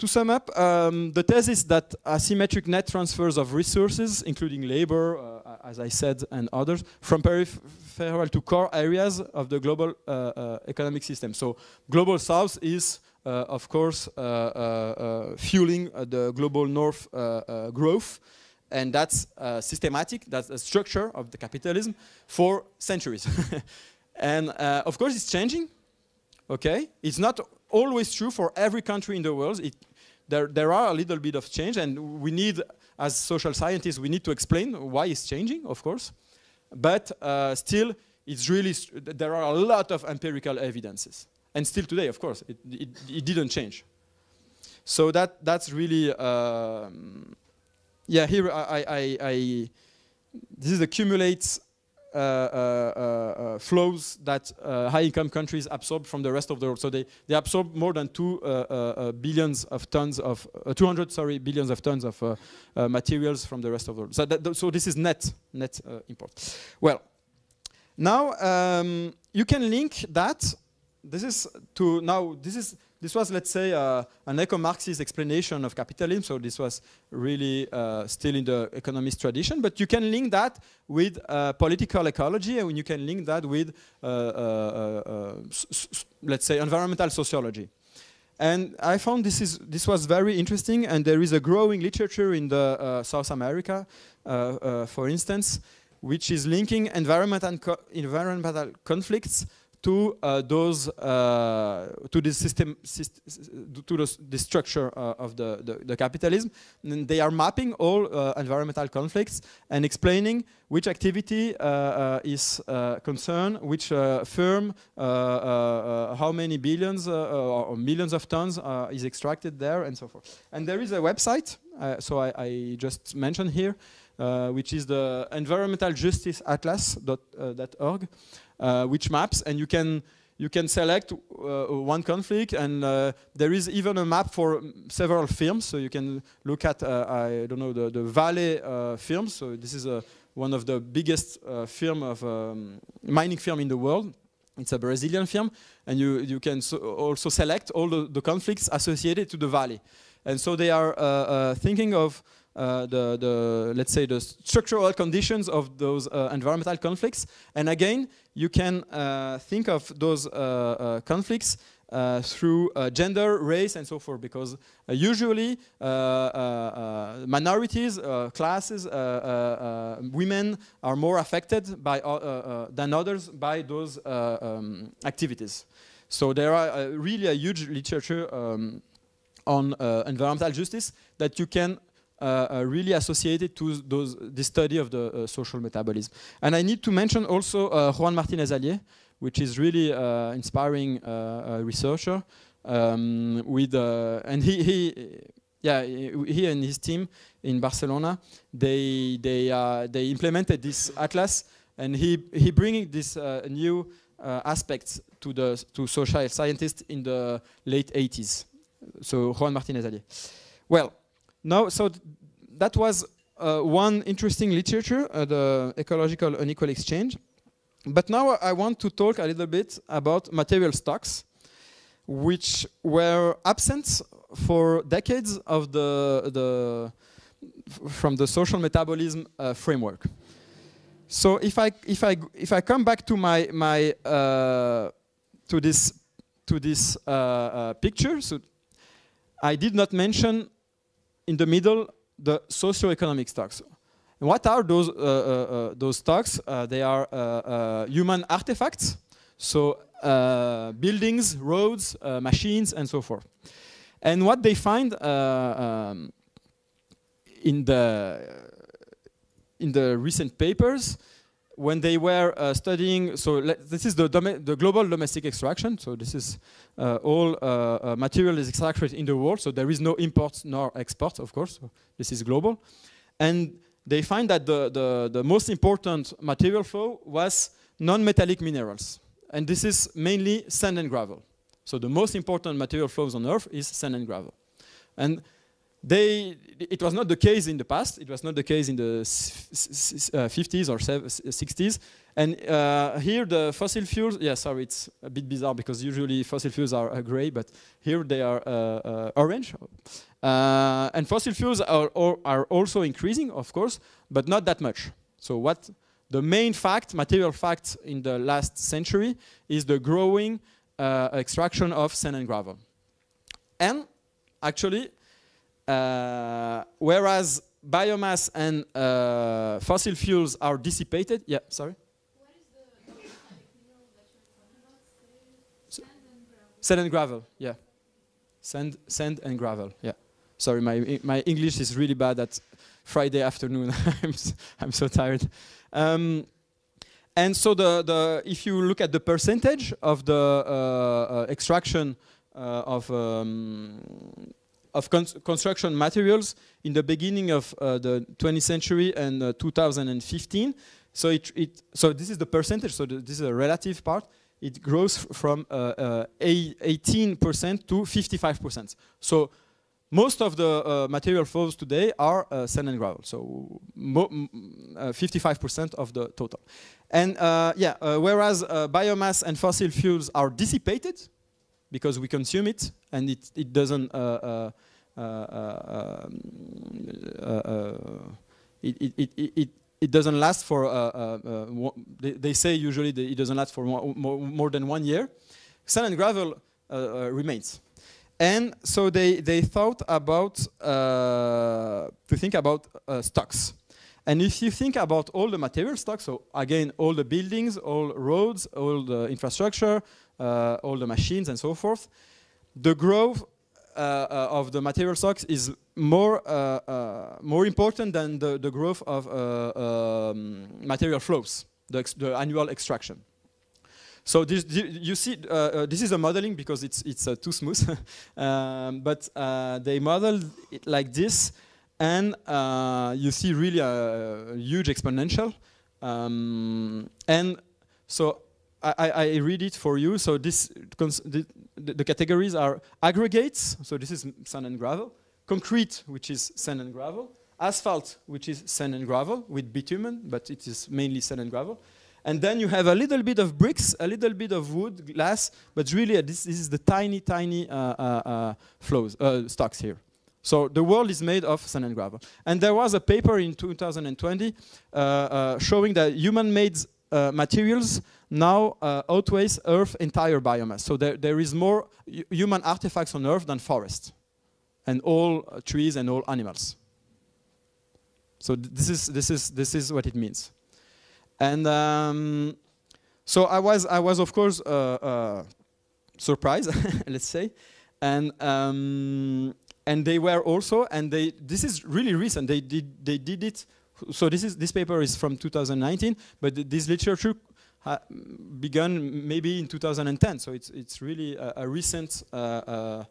to sum up, um, the thesis that asymmetric net transfers of resources, including labor, uh, as I said, and others, from peripheral to core areas of the global uh, uh, economic system. So global south is, uh, of course, uh, uh, fueling the global north growth. And that's systematic, that's a structure of the capitalism for centuries. and of course, it's changing. Okay, it's not always true for every country in the world. It, there, there are a little bit of change, and we need, as social scientists, we need to explain why it's changing, of course. But uh, still, it's really, there are a lot of empirical evidences. And still today, of course, it, it, it didn't change. So that, that's really, um, yeah, here I, I, I, this is accumulates Uh, uh, uh, flows that high-income countries absorb from the rest of the world. So they, they absorb more than two billions of tons of, 200, sorry, billions of tons of materials from the rest of the world. So, so this is net, net import. Well, now um, you can link that. This is to now. This is this was, let's say, uh, an eco-Marxist explanation of capitalism. So this was really uh, still in the economist tradition. But you can link that with uh, political ecology, and you can link that with, uh, uh, uh, let's say, environmental sociology. And I found this, is, this was very interesting, and there is a growing literature in the South America, for instance, which is linking environmental, co environmental conflicts to uh, those uh, to the system to the, structure uh, of the, the, the, capitalism. And they are mapping all uh, environmental conflicts and explaining which activity uh, uh, is concerned which firm how many billions or millions of tons is extracted there and so forth. And there is a website so I, I, just mentioned here which is the environmental justice atlas.org uh, which maps, and you can you can select uh, one conflict, and uh, there is even a map for several films. So you can look at I don't know the the Vale films. So this is a one of the biggest uh, film of um, mining firm in the world. It's a Brazilian film, and you you can so also select all the, the conflicts associated to the valley. And so they are uh, uh, thinking of uh, the, the, let's say, the structural conditions of those uh, environmental conflicts. And again, you can uh, think of those uh, uh, conflicts uh, through uh, gender, race, and so forth, because uh, usually minorities, classes, women are more affected by, than others by those um, activities. So there are really a huge literature um, on environmental justice that you can really associated to those, the study of the uh, social metabolism. And I need to mention also Juan Martinez Alier, which is really inspiring researcher. Um, with and he, he yeah, he and his team in Barcelona, they they uh, they implemented this atlas, and he he bringing this uh, new uh, aspects to the to social scientists in the late 80s. So Juan Martinez Alier. Well, no, so th that was uh, one interesting literature, uh, the ecological unequal exchange. But now I want to talk a little bit about material stocks, which were absent for decades of the, the from the social metabolism uh, framework. So if I if I if I come back to my my uh, to this to this uh, uh, picture, so I did not mention in the middle the socio-economic stocks. And what are those, uh, uh, uh those stocks? Uh, they are uh, human artifacts, so buildings, roads, machines, and so forth. And what they find um, in the in the recent papers when they were uh, studying, so this is the, the, global domestic extraction, so this is uh, all uh, uh, material is extracted in the world, so there is no import nor export, of course, so this is global. And they find that the, the, the most important material flow was non-metallic minerals. And this is mainly sand and gravel. So the most important material flows on Earth is sand and gravel. And they, it was not the case in the past. It was not the case in the 50s uh, or 60s. And uh, here the fossil fuels, yeah, sorry, it's a bit bizarre because usually fossil fuels are uh, gray, but here they are uh, uh orange. Uh, and fossil fuels are, are also increasing, of course, but not that much. So what the main fact, material fact in the last century is the growing extraction of sand and gravel. And actually, uh, whereas biomass and uh, fossil fuels are dissipated. Yeah, sorry. Sand and gravel, yeah. Sand, sand and gravel, yeah. Sorry, my my English is really bad at Friday afternoon. I'm I'm so tired. Um, and so the the if you look at the percentage of the uh, uh, extraction uh, of um, of construction materials in the beginning of uh, the 20th century and uh, 2015. So it, it, so this is the percentage. So this is a relative part. It grows from 18% uh, uh, to 55%. So most of the uh, material flows today are sand and gravel, so 55% of the total. And yeah, whereas biomass and fossil fuels are dissipated, because we consume it and it, it doesn't uh, uh, uh, um, it, it, it, it, doesn't last for they, they, say usually it doesn't last for more, more, more, than one year. Sand and gravel remains. And so they, they thought about to think about stocks. And if you think about all the material stocks, so again, all the buildings, all roads, all the infrastructure, uh, all the machines and so forth, the growth uh, uh, of the material stocks is more uh, uh, more important than the, the growth of uh, um, material flows, the, the, annual extraction. So this, you see, this is a modeling because it's it's too smooth, um, but they modeled it like this and uh, you see really a, a huge exponential. Um, and so I, I, read it for you. So this the, the, categories are aggregates. So this is sand and gravel. Concrete, which is sand and gravel. Asphalt, which is sand and gravel with bitumen, but it is mainly sand and gravel. And then you have a little bit of bricks, a little bit of wood, glass, but really uh, this, this, is the tiny, tiny uh, uh, uh flows, uh, stocks here. So the world is made of sand and gravel. And there was a paper in 2020 uh, showing that human-made materials now uh, outweighs Earth's entire biomass. So there, there is more human artifacts on Earth than forests, and all uh, trees and all animals. So th this is this is this is what it means. And um, so I was I was of course uh, surprised, let's say, and. Um, and they were also, and they, this is really recent, they did, they did it, so this, is, this paper is from 2019, but th this literature began maybe in 2010, so it's, it's really a, a recent uh, uh,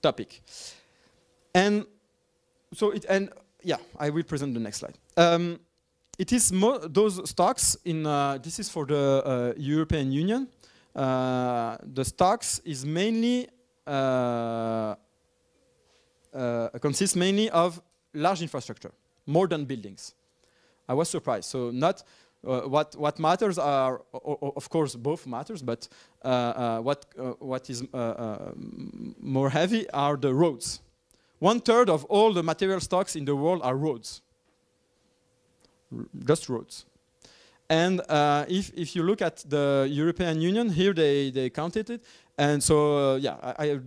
topic. And so it, and yeah, I will present the next slide. Um, it is those stocks in, uh, this is for the uh, European Union. Uh, the stocks is mainly uh, consists mainly of large infrastructure, more than buildings. I was surprised. So not what what matters are of course both matters, but uh, uh, what uh, what is uh, more heavy are the roads. One third of all the material stocks in the world are roads, R just roads. And if if you look at the European Union, here they they counted it, and so yeah, I, I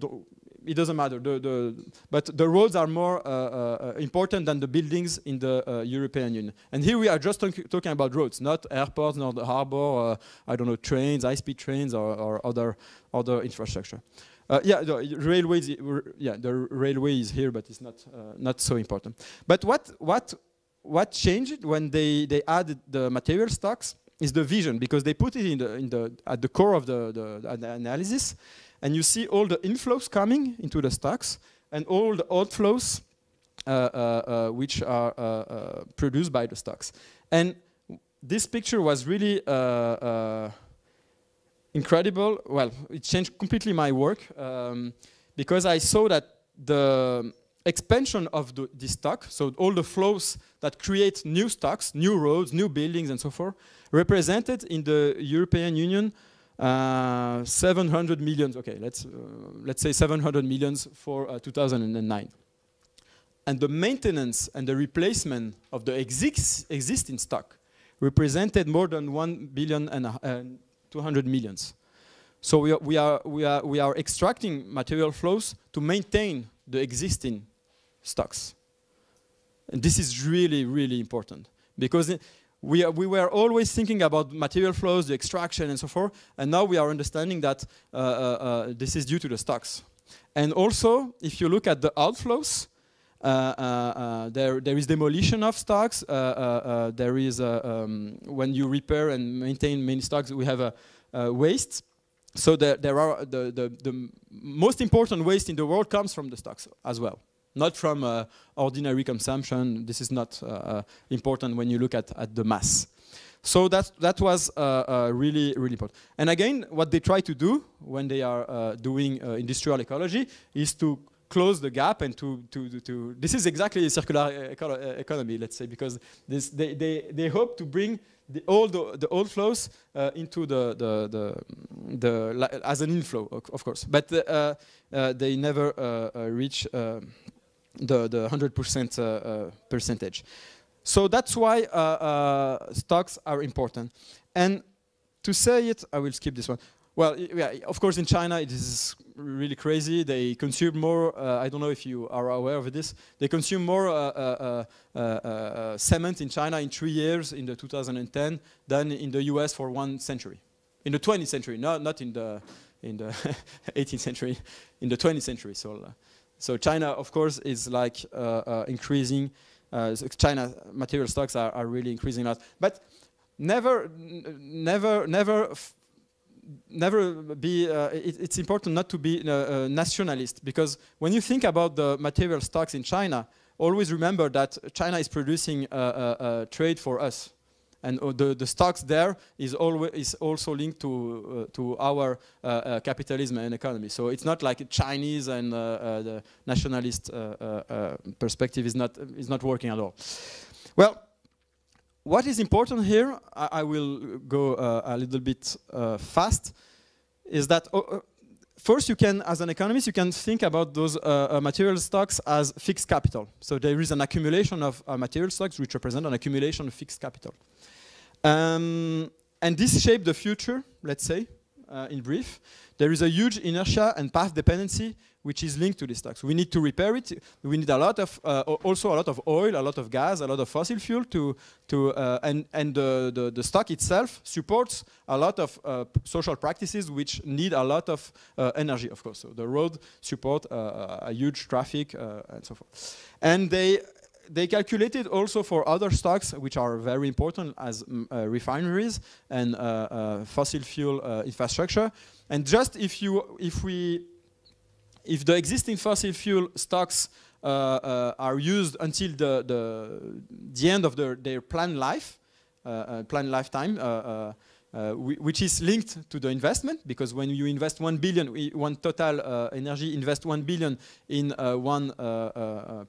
it doesn't matter. The, the, but the roads are more uh, uh, important than the buildings in the uh, European Union. And here we are just talking about roads, not airports, not the harbor, uh, I don't know, trains, high-speed trains, or, or, other other infrastructure. Uh, yeah, the railways. Yeah, the railway is here, but it's not uh, not so important. But what what what changed when they they added the material stocks is the vision because they put it in the in the at the core of the, the, the analysis and you see all the inflows coming into the stocks and all the outflows uh, uh, uh, which are uh, uh, produced by the stocks. And this picture was really incredible. Well, it changed completely my work um, because I saw that the expansion of the, stock, so all the flows that create new stocks, new roads, new buildings, and so forth, represented in the European Union uh, 700 millions, okay, let's, uh, let's say 700 millions for uh, 2009. And the maintenance and the replacement of the exist existing stock represented more than 1 billion and uh, 200 millions. So we are, we, are, we, are, we are extracting material flows to maintain the existing stocks. And this is really, really important because we, we were always thinking about material flows, the extraction and so forth, and now we are understanding that uh, uh, uh, this is due to the stocks. And also, if you look at the outflows, uh, uh, uh, there, there is demolition of stocks. there is, um, when you repair and maintain many stocks, we have a, waste. So there, there are the, the, the most important waste in the world comes from the stocks as well not from uh, ordinary consumption. This is not uh, uh, important when you look at, at the mass. So that, that was uh, really, really important. And again, what they try to do when they are doing industrial ecology is to close the gap and to, to, to, this is exactly a circular eco economy, let's say, because this, they, they, they hope to bring the old, the old flows uh, into the, the, the, the as an inflow, of course. But uh, uh, they never reach the, the 100% percentage. So that's why stocks are important. And to say it, I will skip this one. Well, yeah, of course, in China, it is really crazy. They consume more, uh, I don't know if you are aware of this, they consume more uh, uh, uh, uh cement in China in three years in the 2010 than in the US for one century. In the 20th century, not, not in the, in the 18th century, in the 20th century. So, uh, so China, of course, is like uh, uh, increasing, uh, China material stocks are, are really increasing a lot. But never, never, never never be, uh, it, it's important not to be uh, a nationalist because when you think about the material stocks in China, always remember that China is producing trade for us. And uh, the, the stocks there is, always, is also linked to, uh, to our uh, uh, capitalism and economy. So it's not like a Chinese and the nationalist perspective is not, is not working at all. Well, what is important here, I, I will go uh, a little bit uh, fast, is that uh, uh first you can, as an economist, you can think about those uh, uh, material stocks as fixed capital. So there is an accumulation of material stocks which represent an accumulation of fixed capital. Um, and this shape the future, let's say, in brief. There is a huge inertia and path dependency which is linked to this stocks. We need to repair it. We need a lot of, uh, also a lot of oil, a lot of gas, a lot of fossil fuel to, to uh, and, and the, the, the, stock itself supports a lot of uh, social practices which need a lot of uh, energy, of course. So the road support uh, a huge traffic uh, and so forth. And they, they calculated also for other stocks which are very important as mm, refineries and fossil fuel infrastructure. And just if you, if we if the existing fossil fuel stocks uh, uh, are used until the, the, the end of their, their planned life, uh, uh planned lifetime, uh, uh, which is linked to the investment because when you invest 1 billion, one total uh, energy invest 1 billion in uh, one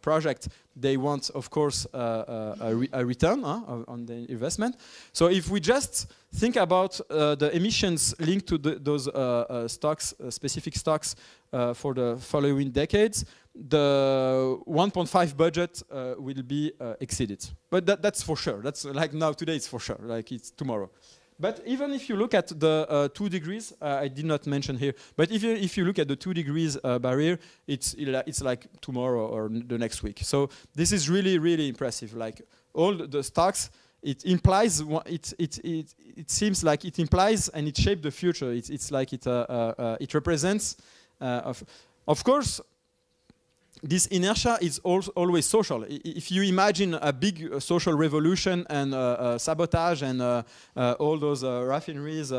project, they want, of course, a, re a, return on the investment. So if we just think about the emissions linked to the, those stocks, specific stocks for the following decades, the 1.5 budget uh, will be uh, exceeded. But that, that's for sure. That's like now today it's for sure, like it's tomorrow. But even if you look at the uh, two degrees, uh, I did not mention here, but if you, if you look at the two degrees uh, barrier, it's, it's like tomorrow or the next week. So this is really, really impressive. Like all the stocks, it implies, it, it, it, it seems like it implies and it shapes the future. It's, it's like it, uh, uh, uh, it represents, of, of course, this inertia is always social. if you imagine a big uh, social revolution and uh, uh, sabotage and uh, uh, all those uh, refineries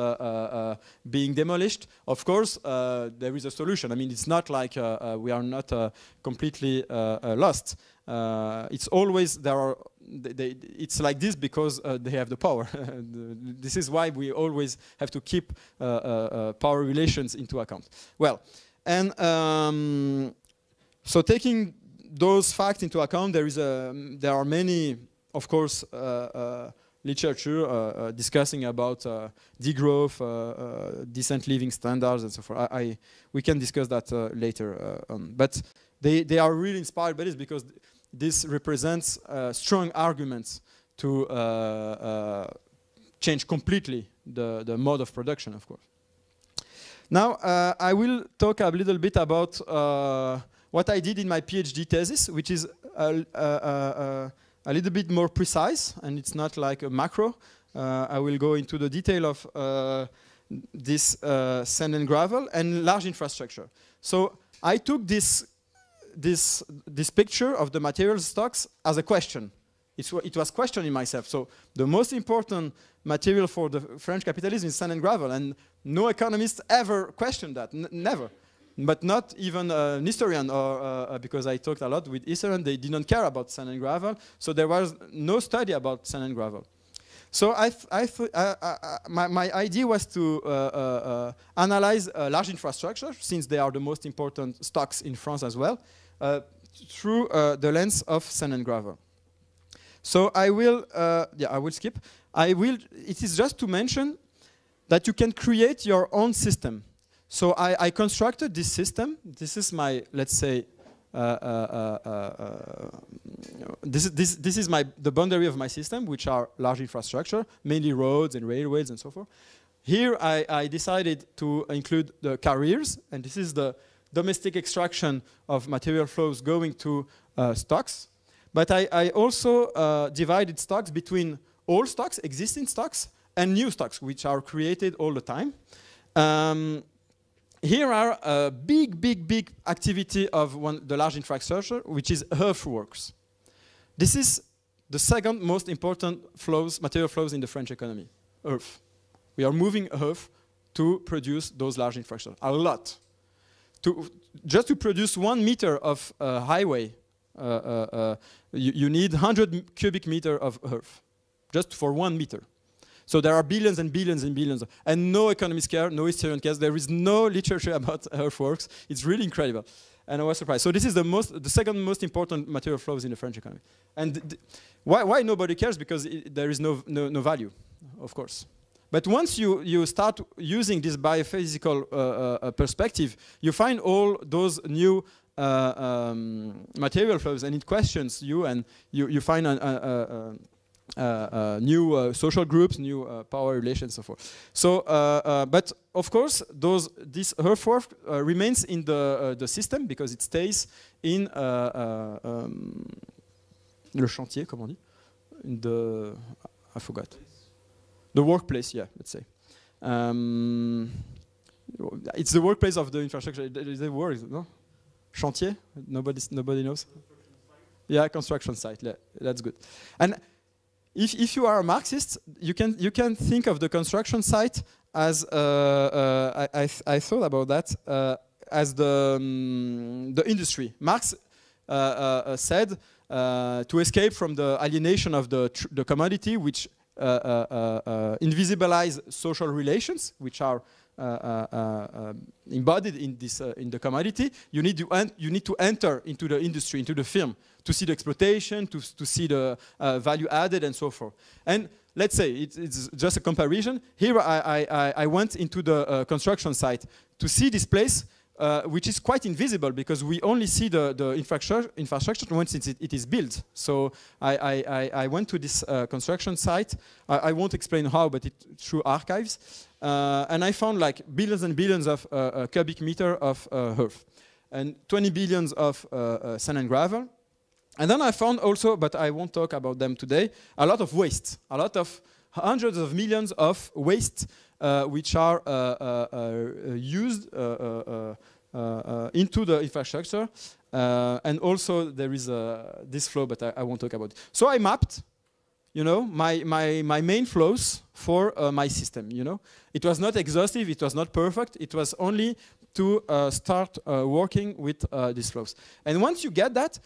being demolished, of course, there is a solution. I mean, it's not like we are not completely lost. it's always, there are, they, they, it's like this because they have the power. this is why we always have to keep power relations into account. Well, and um, so taking those facts into account, there, is a, there are many, of course, uh, uh, literature uh, uh discussing about uh, degrowth, uh, decent living standards, and so forth. I, I we can discuss that later on. But they, they are really inspired by this because this represents strong arguments to change completely the, the mode of production, of course. Now, I will talk a little bit about what I did in my PhD thesis, which is a, a, a, a little bit more precise, and it's not like a macro. Uh, I will go into the detail of uh, this uh, sand and gravel and large infrastructure. So I took this, this, this picture of the material stocks as a question. It's, it was questioning myself. So the most important material for the French capitalism is sand and gravel, and no economist ever questioned that, never but not even an historian, or, uh, uh, because I talked a lot with historians, they didn't care about sand and gravel, so there was no study about sand and gravel. So I, I, my, my, idea was to uh, uh, uh, analyze large infrastructure, since they are the most important stocks in France as well, through the lens of sand and gravel. So I will, yeah, I will skip. I will. It is just to mention that you can create your own system. So I, I constructed this system. This is my, let's say, uh, uh, uh, this, this, this is my, the boundary of my system, which are large infrastructure, mainly roads and railways and so forth. Here I, I decided to include the carriers, and this is the domestic extraction of material flows going to uh, stocks. But I, I also uh, divided stocks between old stocks, existing stocks, and new stocks, which are created all the time. Um, here are a big, big, big activity of one, the large infrastructure, which is earthworks. This is the second most important flows, material flows in the French economy, earth. We are moving earth to produce those large infrastructure, a lot. To, just to produce one meter of uh, highway, uh, uh, uh you, you need 100 cubic meter of earth, just for one meter. So there are billions and billions and billions, and no economists care, no historian cares. There is no literature about earthworks. It's really incredible. And I was surprised. So this is the, most, the second most important material flows in the French economy. And why, why nobody cares? Because it, there is no, no, no, value, of course. But once you, you start using this biophysical uh, uh, perspective, you find all those new uh, um, material flows, and it questions you, and you, you find a, uh, uh, Uh, uh, new uh, social groups, new uh, power relations, so forth. So, but of course, those this earthwork remains in the the system because it stays in um, le chantier, comme on dit, in the I forgot the workplace. Yeah, let's say. Um, it's the workplace of the infrastructure. Is the word, no? Chantier? Nobody, nobody knows. Yeah, construction site. Yeah, that's good. And if, if you are a Marxist, you can, you can think of the construction site as, uh, uh, I, I, I, thought about that, uh, as the, um, the industry. Marx uh, said to escape from the alienation of the, the commodity, which invisibilize social relations, which are uh, uh, uh, embodied in this in the commodity, you need to you need to enter into the industry, into the firm, to see the exploitation, to to see the value added, and so forth. And let's say it's, it's just a comparison. Here I, I, I went into the uh, construction site to see this place, uh, which is quite invisible because we only see the, the infrastructure, infrastructure once it, it is built. So I, I, I went to this uh, construction site. I, I, won't explain how, but it, through archives. Uh, and I found like billions and billions of uh, uh, cubic meter of earth and 20 billions of sand and gravel. And then I found also, but I won't talk about them today, a lot of waste, a lot of hundreds of millions of waste uh, which are uh, uh, used into the infrastructure. and also there is this flow, but I, I, won't talk about it. So I mapped you know, my, my, my main flows for uh, my system, you know. It was not exhaustive, it was not perfect, it was only to uh, start uh, working with uh, these flows. And once you get that,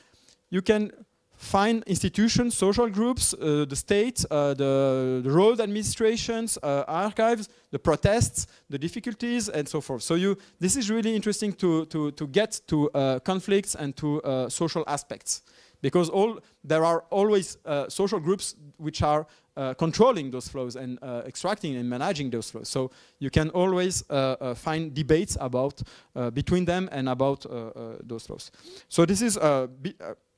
you can find institutions, social groups, uh, the state, uh, the, the, road administrations, archives, the protests, the difficulties, and so forth. So you, this is really interesting to, to, to get to conflicts and to social aspects because all, there are always uh, social groups which are uh, controlling those flows and uh, extracting and managing those flows. So you can always uh, uh, find debates about uh, between them and about those flows. So this is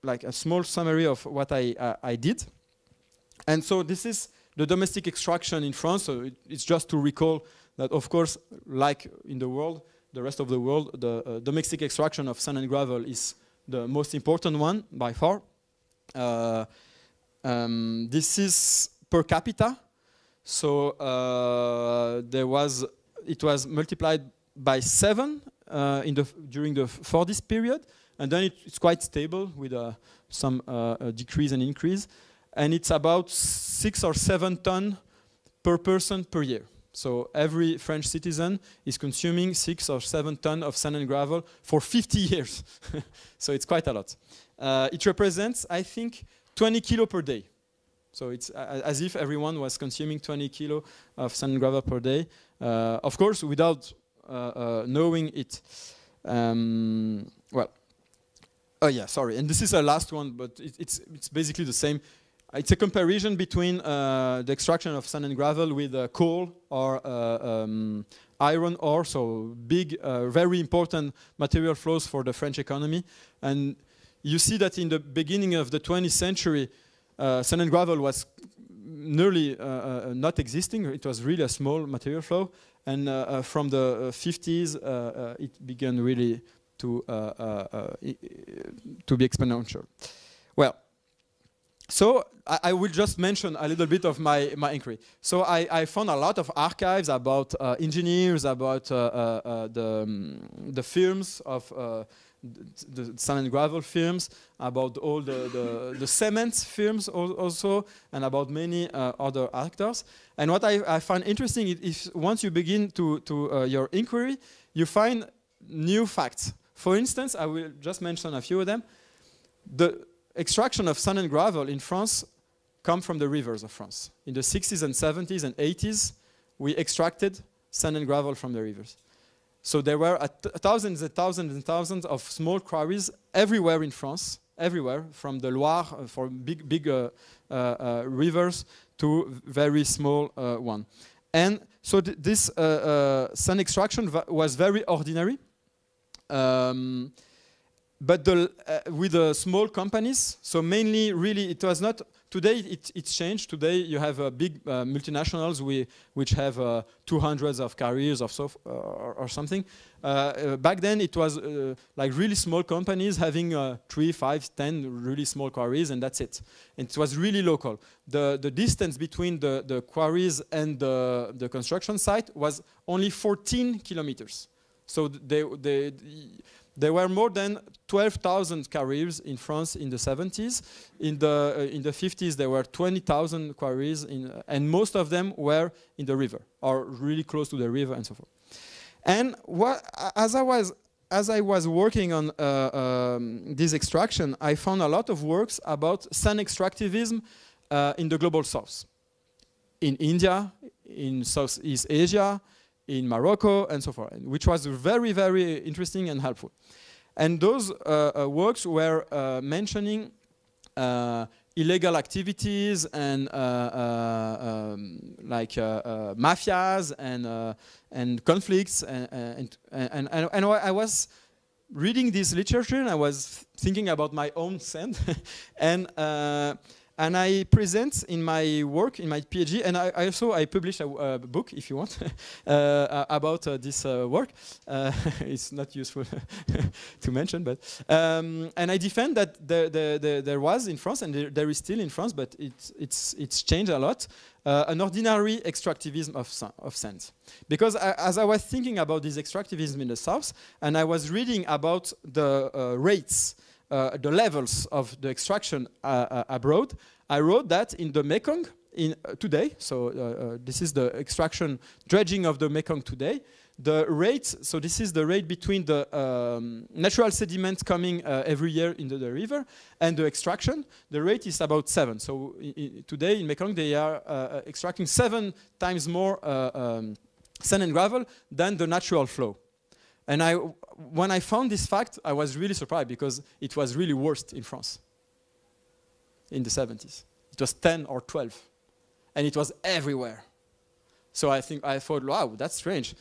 like a small summary of what I, I did. And so this is the domestic extraction in France. So it, it's just to recall that, of course, like in the world, the rest of the world, the domestic extraction of sand and gravel is the most important one by far. Uh, um, this is per capita. So uh, there was, it was multiplied by seven uh, in the during the Fordist period, and then it, it's quite stable with uh, some uh, decrease and increase, and it's about six or seven ton per person per year. So every French citizen is consuming six or seven ton of sand and gravel for 50 years. so it's quite a lot. Uh, it represents, I think, 20 kilo per day. So it's as if everyone was consuming 20 kilo of sand and gravel per day. Uh, of course, without uh, uh, knowing it. Um, well, oh yeah, sorry. And this is a last one, but it, it's it's basically the same. It's a comparison between uh, the extraction of sand and gravel with uh, coal or uh, um, iron ore, so big, very important material flows for the French economy. And you see that in the beginning of the 20th century, uh, sand and gravel was nearly uh, uh, not existing. It was really a small material flow. And from the 50s, it began really to, to be exponential. Well, so I, I, will just mention a little bit of my, my inquiry. So I, I found a lot of archives about uh, engineers, about uh, uh, the, um, the firms of the sand and gravel firms, about all the, the, the cement firms also, and about many uh, other actors. And what I, I find interesting is once you begin to, to uh, your inquiry, you find new facts. For instance, I will just mention a few of them. The extraction of sand and gravel in France come from the rivers of France. In the 60s and 70s and 80s, we extracted sand and gravel from the rivers. So there were thousands and thousands and thousands of small quarries everywhere in France, everywhere, from the Loire uh, for big, big uh, uh, uh rivers to very small uh, one. And so th this uh, sand extraction was very ordinary. Um, but the, with the small companies, so mainly really it was not Today it, it's changed. Today you have uh, big uh, multinationals we, which have uh, 200 of carriers or, uh, or, or, something. Uh, uh, back then it was like really small companies having three, five, ten really small quarries and that's it. And it was really local. The, the distance between the, the quarries and the, the construction site was only 14 kilometers. So they, they, there were more than 12,000 quarries in France in the 70s. In the, uh, in the 50s, there were 20,000 quarries, in, uh, and most of them were in the river, or really close to the river and so forth. And as, I was, as I was working on uh, um, this extraction, I found a lot of works about sand extractivism uh, in the global south. In India, in Southeast Asia, in Morocco and so forth, which was very, very interesting and helpful. And those uh, uh, works were uh, mentioning uh, illegal activities and uh, uh, um, like mafias and, and conflicts. And, and, and, and, and I was reading this literature and I was thinking about my own sand. and and I present in my work, in my PhD, and I, I also I publish a, a, book, if you want, uh, about uh, this uh, work. Uh, it's not useful to mention, but um, and I defend that the, the, the, there was in France, and there, there is still in France, but it's it's it's changed a lot. Uh, an ordinary extractivism of, of sand. Because I, as I was thinking about this extractivism in the south, and I was reading about the uh, rates uh, the levels of the extraction uh, uh, abroad, I wrote that in the Mekong in today. So this is the extraction dredging of the Mekong today the rate, so this is the rate between the um, natural sediment coming uh, every year into the river and the extraction, the rate is about seven. So today in Mekong they are uh, extracting seven times more uh, um, sand and gravel than the natural flow. And I, when I found this fact, I was really surprised because it was really worst in France in the 70s. It was 10 or 12. And it was everywhere. So I think I thought, wow, that's strange.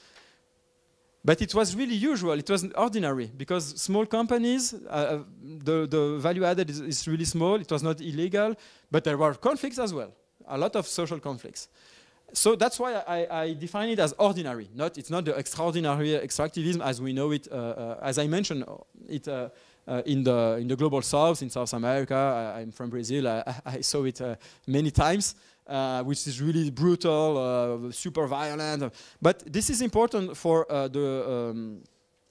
But it was really usual. It was ordinary because small companies, uh, uh the, the value added is, is really small. It was not illegal, but there were conflicts as well. A lot of social conflicts so that's why I, I, define it as ordinary. Not, it's not the extraordinary extractivism as we know it. Uh, uh, as I mentioned, it uh, uh, in the in the global south, in South America. I, am from Brazil. I, I saw it uh, many times, uh, which is really brutal, super violent. But this is important for the. Um,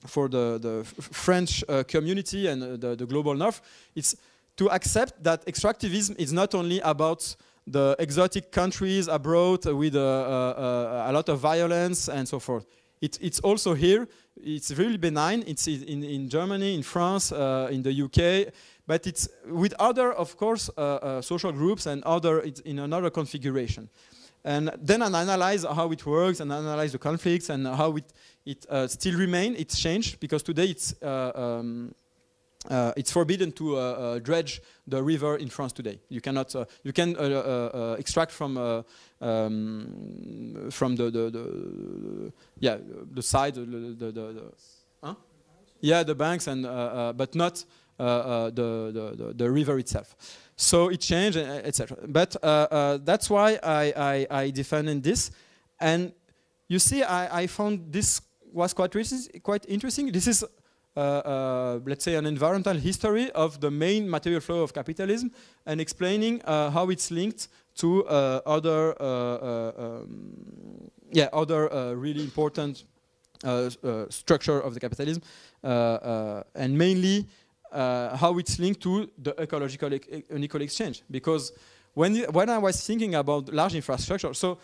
for the, the French community and the, the global north, it's to accept that extractivism is not only about the exotic countries abroad with uh, uh, a lot of violence and so forth. It, it's also here. It's really benign. It's in, in Germany, in France, uh, in the UK. but it's with other, of course, uh, uh, social groups and other it's in another configuration. And then I analyze how it works and analyze the conflicts and how it, it uh, still remains. It's changed because today it's, um, uh, it's forbidden to uh, uh, dredge the river in France today. You cannot, uh, you can extract from, um, from the, the, the, yeah, the side, the, the, the huh? yeah, the banks, and, but not the, the, the, river itself. So it changed, etc. But that's why I, I, I defended this. And you see, I, I found this was quite, quite interesting. This is uh, uh, Uh, uh, let's say, an environmental history of the main material flow of capitalism and explaining uh, how it's linked to uh, other, um, yeah, other really important structure of the capitalism, and mainly how it's linked to the ecological e unequal exchange. Because when, when I was thinking about large infrastructure, so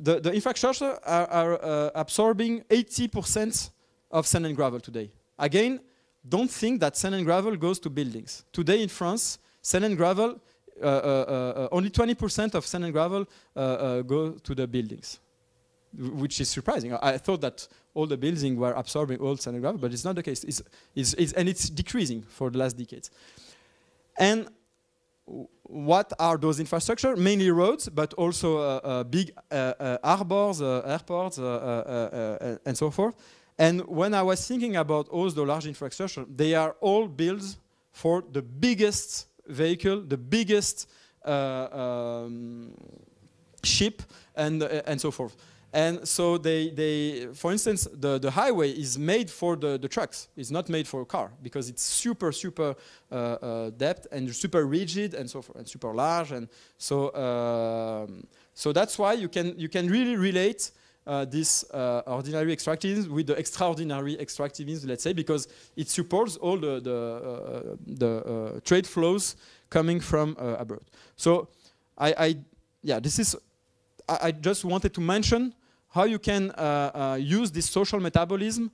the, the infrastructure are, are uh, absorbing 80% of sand and gravel today. Again, don't think that sand and gravel goes to buildings. Today in France, sand and gravel, uh, uh, uh, only 20% of sand and gravel uh, uh, go to the buildings, which is surprising. I thought that all the buildings were absorbing all sand and gravel, but it's not the case. It's, it's, it's, and it's decreasing for the last decades. And what are those infrastructure? Mainly roads, but also uh, big harbors, airports, and so forth. And when I was thinking about all the large infrastructure, they are all built for the biggest vehicle, the biggest uh, um, ship, and, uh, and so forth. And so they, they for instance, the, the highway is made for the, the trucks. It's not made for a car because it's super, super uh, uh, depth and super rigid and so forth, and super large. And so, um, so that's why you can, you can really relate uh, this uh, ordinary extractivism with the extraordinary extractivism, let's say, because it supports all the, the, uh, the uh, trade flows coming from uh, abroad. So I, I, yeah, this is, I, I, just wanted to mention how you can use this social metabolism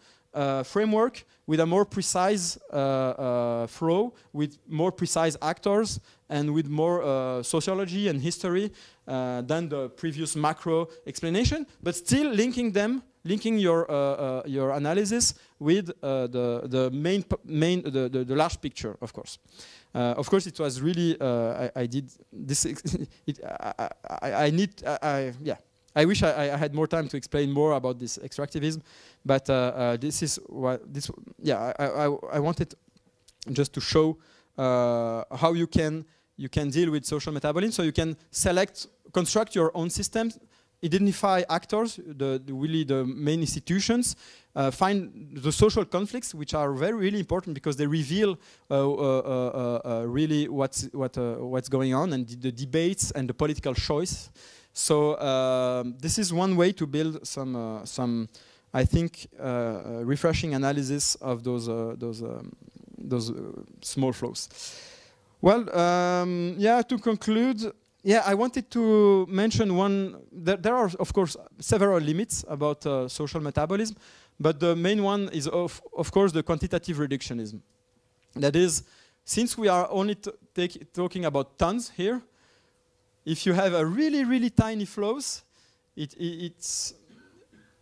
framework with a more precise flow, with more precise actors, and with more sociology and history uh, than the previous macro explanation, but still linking them, linking your, uh, uh, your analysis with the, the main, main the, the, the, large picture, of course. of course, it was really, I, I, did this, it, I, I, I, need, I, yeah, I wish I, I, had more time to explain more about this extractivism, but uh, uh, this is what this. Yeah, I, I, I wanted just to show uh, how you can you can deal with social metabolism. So you can select construct your own systems, identify actors, the, the really the main institutions, uh, find the social conflicts, which are very really important because they reveal uh, uh, uh, uh really what's what what's going on and the, debates and the political choice. So um, this is one way to build some some, I think, refreshing analysis of those those um, those small flows. Well, um, yeah. To conclude yeah, I wanted to mention one. There, there, are, of course, several limits about uh, social metabolism, but the main one is, of, of course, the quantitative reductionism. That is, since we are only talking about tons here, if you have a really, really tiny flows, it, it, it's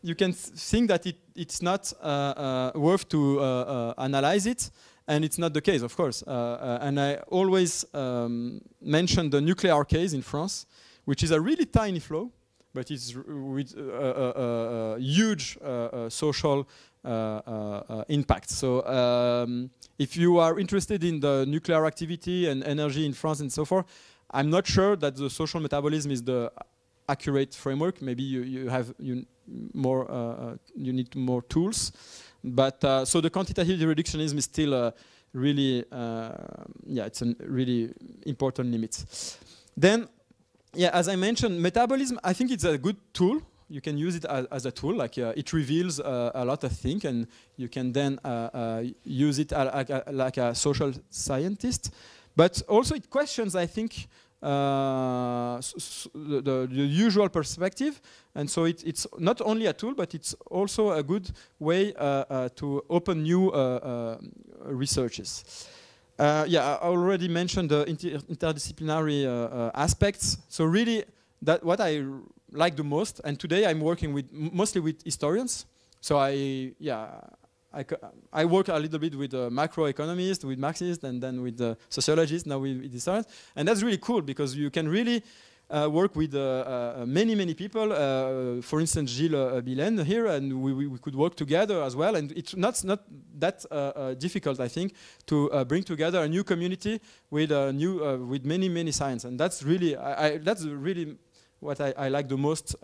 you can think that it, it's not uh, uh, worth to uh, uh, analyze it and it's not the case, of course. Uh, uh, and I always um, mention the nuclear case in France, which is a really tiny flow, but it's with a huge uh, social impact. So um, if you are interested in the nuclear activity and energy in France and so forth, I'm not sure that the social metabolism is the accurate framework. Maybe you, you have you more uh, you need more tools. But uh, so the quantitative reductionism is still a really, uh, yeah, it's a really important limit. Then, yeah, as I mentioned, metabolism, I think it's a good tool. You can use it as, as a tool, like uh, it reveals uh, a lot of things, and you can then uh, uh, use it a, like a social scientist. But also it questions, I think, uh, the, the, usual perspective. And so it, it's not only a tool, but it's also a good way uh, uh, to open new uh, uh, researches. yeah, I already mentioned the inter interdisciplinary aspects. So really, that what I like the most, and today I'm working with mostly with historians. So I, yeah, I, I work a little bit with uh, macroeconomists, with Marxists, and then with the sociologists, now with, with historians. And that's really cool because you can really uh, work with uh, uh, many, many people. Uh, for instance, Gilles uh, Billen here, and we, we, we, could work together as well. And it's not, not that uh, difficult, I think, to bring together a new community with new, with many, many science. And that's really, I, I, that's really what I, I, like the most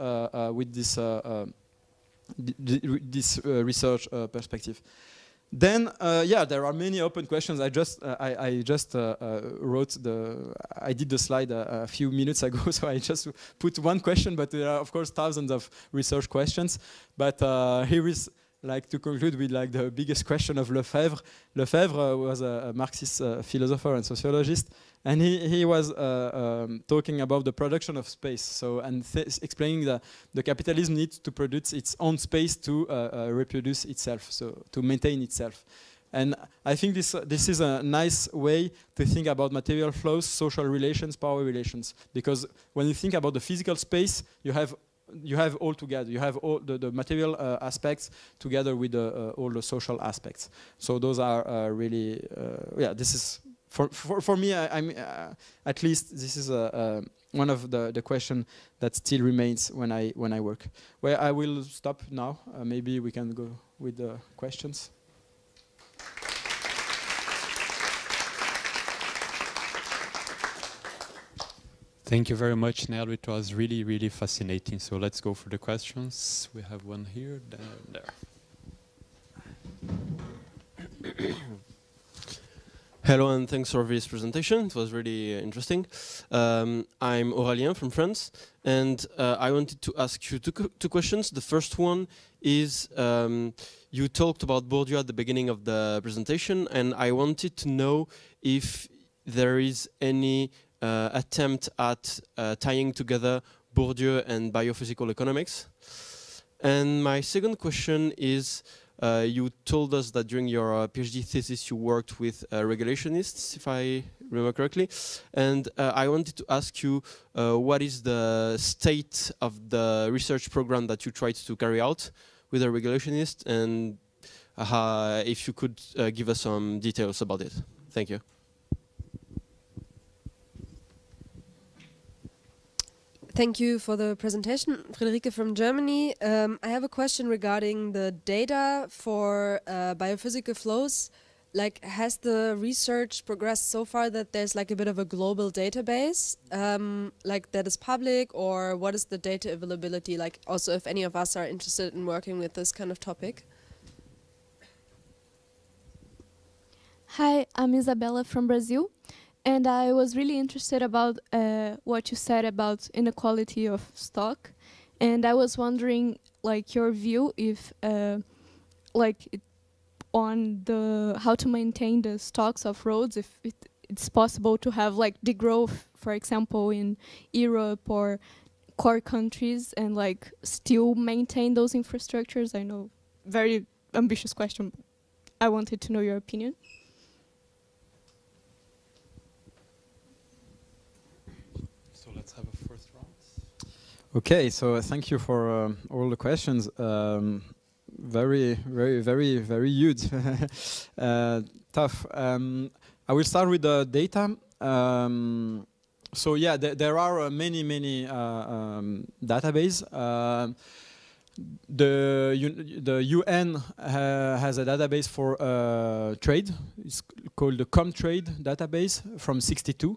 with this, this research perspective. Then, uh, yeah, there are many open questions. I just, uh, I, I, just uh, uh wrote the, I did the slide a, a, few minutes ago, so I just put one question, but there are of course thousands of research questions. But uh, here is like to conclude with like the biggest question of Lefebvre. Lefebvre was a, a Marxist uh, philosopher and sociologist, and he, he was uh, um, talking about the production of space. So and explaining that the capitalism needs to produce its own space to uh, uh, reproduce itself, so to maintain itself. And I think this uh, this is a nice way to think about material flows, social relations, power relations. Because when you think about the physical space, you have you have all together. You have all the, the material uh, aspects together with the, uh, all the social aspects. So those are uh, really, uh, yeah. This is for for, for me. I, am at least this is a, one of the the question that still remains when I when I work. Where I will stop now. Maybe we can go with the questions. Thank you very much, Nell. It was really, really fascinating. So let's go for the questions. We have one here, there. Hello and thanks for this presentation. It was really uh, interesting. Um, I'm Aurélien from France, and uh, I wanted to ask you two, two questions. The first one is um, you talked about Bourdieu at the beginning of the presentation, and I wanted to know if there is any attempt at uh, tying together Bourdieu and biophysical economics. And my second question is, uh, you told us that during your uh, PhD thesis you worked with uh, regulationists, if I remember correctly. And uh, I wanted to ask you, what is the state of the research program that you tried to carry out with a regulationist? And if you could give us some details about it. Thank you. Thank you for the presentation. Friederike from Germany. Um, I have a question regarding the data for uh, biophysical flows. Like, has the research progressed so far that there's like a bit of a global database, um, like that is public, or what is the data availability? Like, also if any of us are interested in working with this kind of topic. Hi, I'm Isabella from Brazil. And I was really interested about uh, what you said about inequality of stock, and I was wondering, like your view, if uh, like on the how to maintain the stocks of roads, if it, it's possible to have like degrowth, for example, in Europe or core countries, and like still maintain those infrastructures. I know, very ambitious question. I wanted to know your opinion. Okay, so uh, thank you for uh, all the questions. Um, very, very, very, very huge, uh, tough. Um, I will start with the data. Um, so yeah, th there are uh, many, many uh, um, database. Uh, the the UN has a database for trade. It's called the Comtrade database from '62.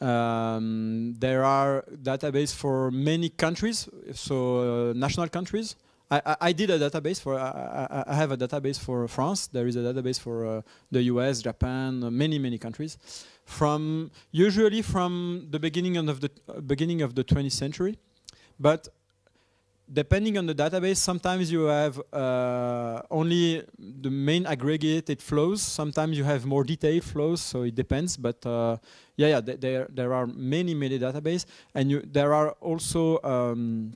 Um, there are database for many countries, so uh, national countries. I, I, I, did a database for, I, I, have a database for France. There is a database for uh, the US, Japan, uh, many, many countries. From, usually from the beginning of the, beginning of the 20th century. But depending on the database, sometimes you have uh, only the main aggregated flows. Sometimes you have more detailed flows, so it depends. But uh, yeah, yeah, th there there are many many database, and you, there are also um,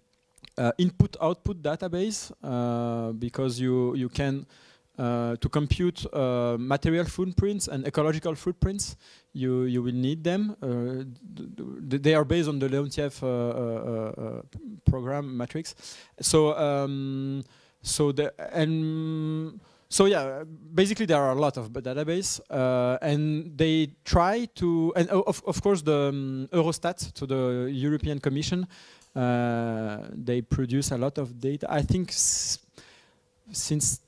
uh, input output database uh, because you you can. Uh, to compute uh, material footprints and ecological footprints, you you will need them. Uh, they are based on the Leontief uh, uh, program matrix. So um, so the and so yeah, basically there are a lot of database, and they try to, and of, of course the um, Eurostat, to the European Commission, they produce a lot of data. I think since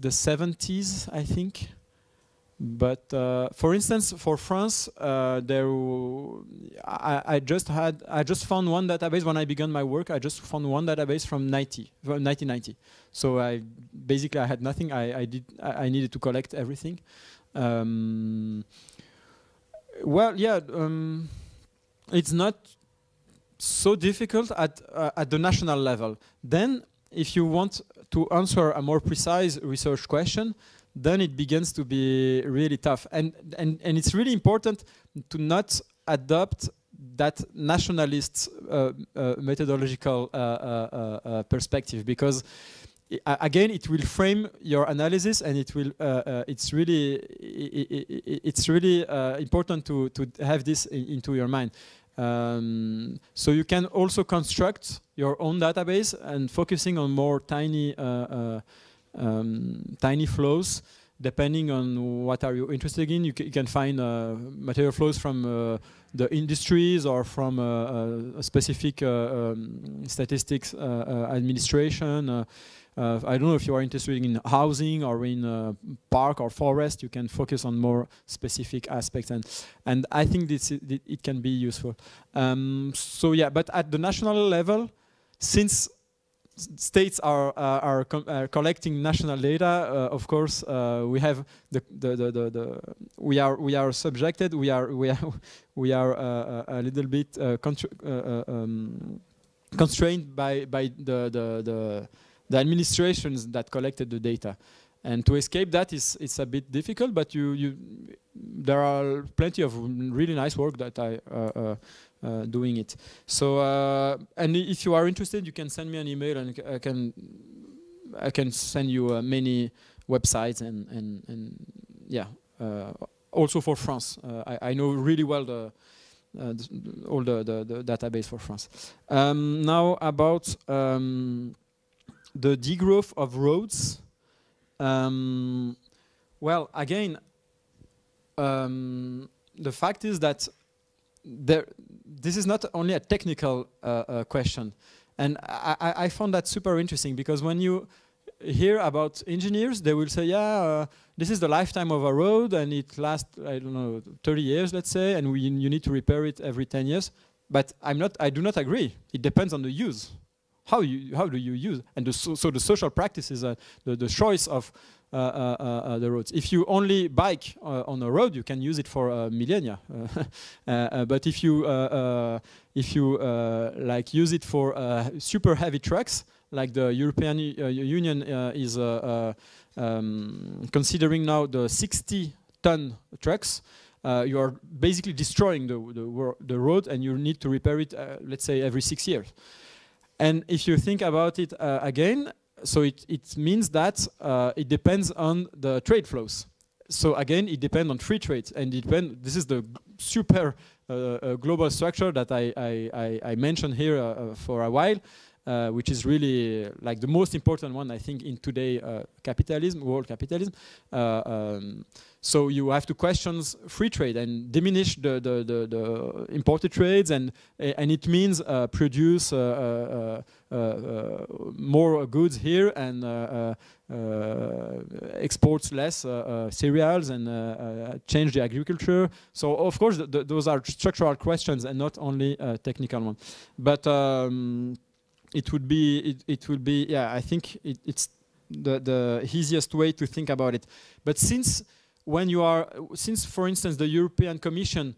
the 70s, I think. But uh, for instance, for France, uh, there I, I, just had I just found one database when I began my work. I just found one database from 90, 1990. So I basically I had nothing. I, I did I, I needed to collect everything. Um, well, yeah, um, it's not so difficult at uh, at the national level. Then, if you want to answer a more precise research question, then it begins to be really tough. And, and, and it's really important to not adopt that nationalist uh, uh, methodological uh, uh, uh perspective because again it will frame your analysis and it will uh, it's really it's really important to to have this into your mind um, so you can also construct your own database and focusing on more tiny um, tiny flows depending on what are you interested in. You, you can find uh, material flows from uh, the industries or from uh, a specific uh, um, statistics uh, uh. I don't know if you are interested in housing or in park or forest. You can focus on more specific aspects, and and I think this it, can be useful. Um, so yeah, but at the national level, since states are uh, are, are, collecting national data. Uh, of course, uh, we have the the, the the, the we are we are subjected. We are we are we are a little bit um, constrained by by the the the the administrations that collected the data and to escape that is it's a bit difficult but you you there are plenty of really nice work that I uh, uh, uh, doing it. So, uh, and if you are interested, you can send me an email, and I can I can send you uh, many websites and and and yeah. also for France, I, I know really well the uh, all the, the, the, database for France. Um, now about um, the degrowth of roads. Um, well, again, um, the fact is that there, this is not only a technical uh, uh, question. And I, I, found that super interesting because when you hear about engineers, they will say, yeah, uh, this is the lifetime of a road and it lasts, I don't know, 30 years, let's say, and we, you need to repair it every 10 years. But I'm not, I do not agree. It depends on the use. How, you, how do you use? And the so, so the social practices, uh, the, the choice of uh, uh, uh, the roads. If you only bike on a road, you can use it for millennia. but if you if you like use it for super heavy trucks, like the European Union is um, considering now the 60 ton trucks, uh, you are basically destroying the, the, the, road and you need to repair it, uh, let's say, every six years. And if you think about it uh, again, so it, it means that uh, it depends on the trade flows. So again, it depends on free trade, and it depend. This is the super uh, uh, global structure that I I, I, mentioned here uh, uh, for a while, uh, which is really like the most important one I think in today capitalism, world capitalism. Um, so you have to question free trade and diminish the, the, the, the imported trades, and and it means uh, produce uh, uh, uh more goods here and uh, uh, exports less cereals and change the agriculture. So of course th th those are structural questions and not only technical ones. But um, it would be it, it would be yeah I think it, it's the the easiest way to think about it. But since when you are, since for instance the European Commission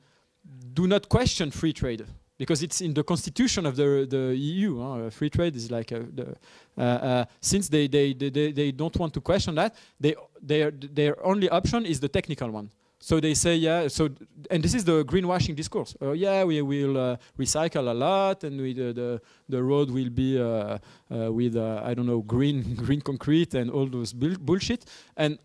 do not question free trade because it's in the constitution of the the EU. Uh, free trade is like a, the, uh, uh, since they, they they they don't want to question that, they their their only option is the technical one. So they say, yeah. So and this is the greenwashing discourse. Uh, yeah, we will uh, recycle a lot, and we, the, the the road will be uh, uh with uh, I don't know green green concrete and all those bullshit. And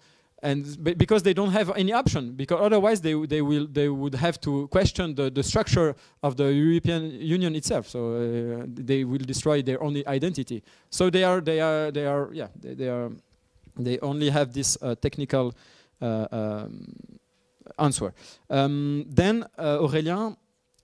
and because they don't have any option, because otherwise they they will they would have to question the the structure of the European Union itself. So uh, they will destroy their own identity. So they are they are they are yeah they, they are they only have this technical. Um, answer. Um, then uh, Aurélien,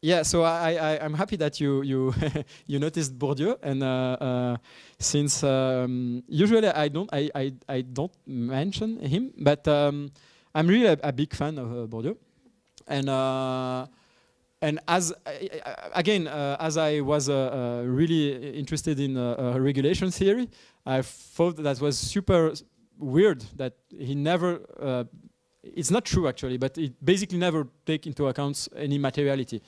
yeah, so I, I am happy that you you you noticed Bourdieu, and uh, uh, since um, usually I don't I, I I don't mention him, but um, I'm really a, a, big fan of uh, Bourdieu, and. Uh, and as again, uh, as I was really interested in regulation theory, I thought that was super weird that he never it's not true actually, but it basically never take into account any materiality.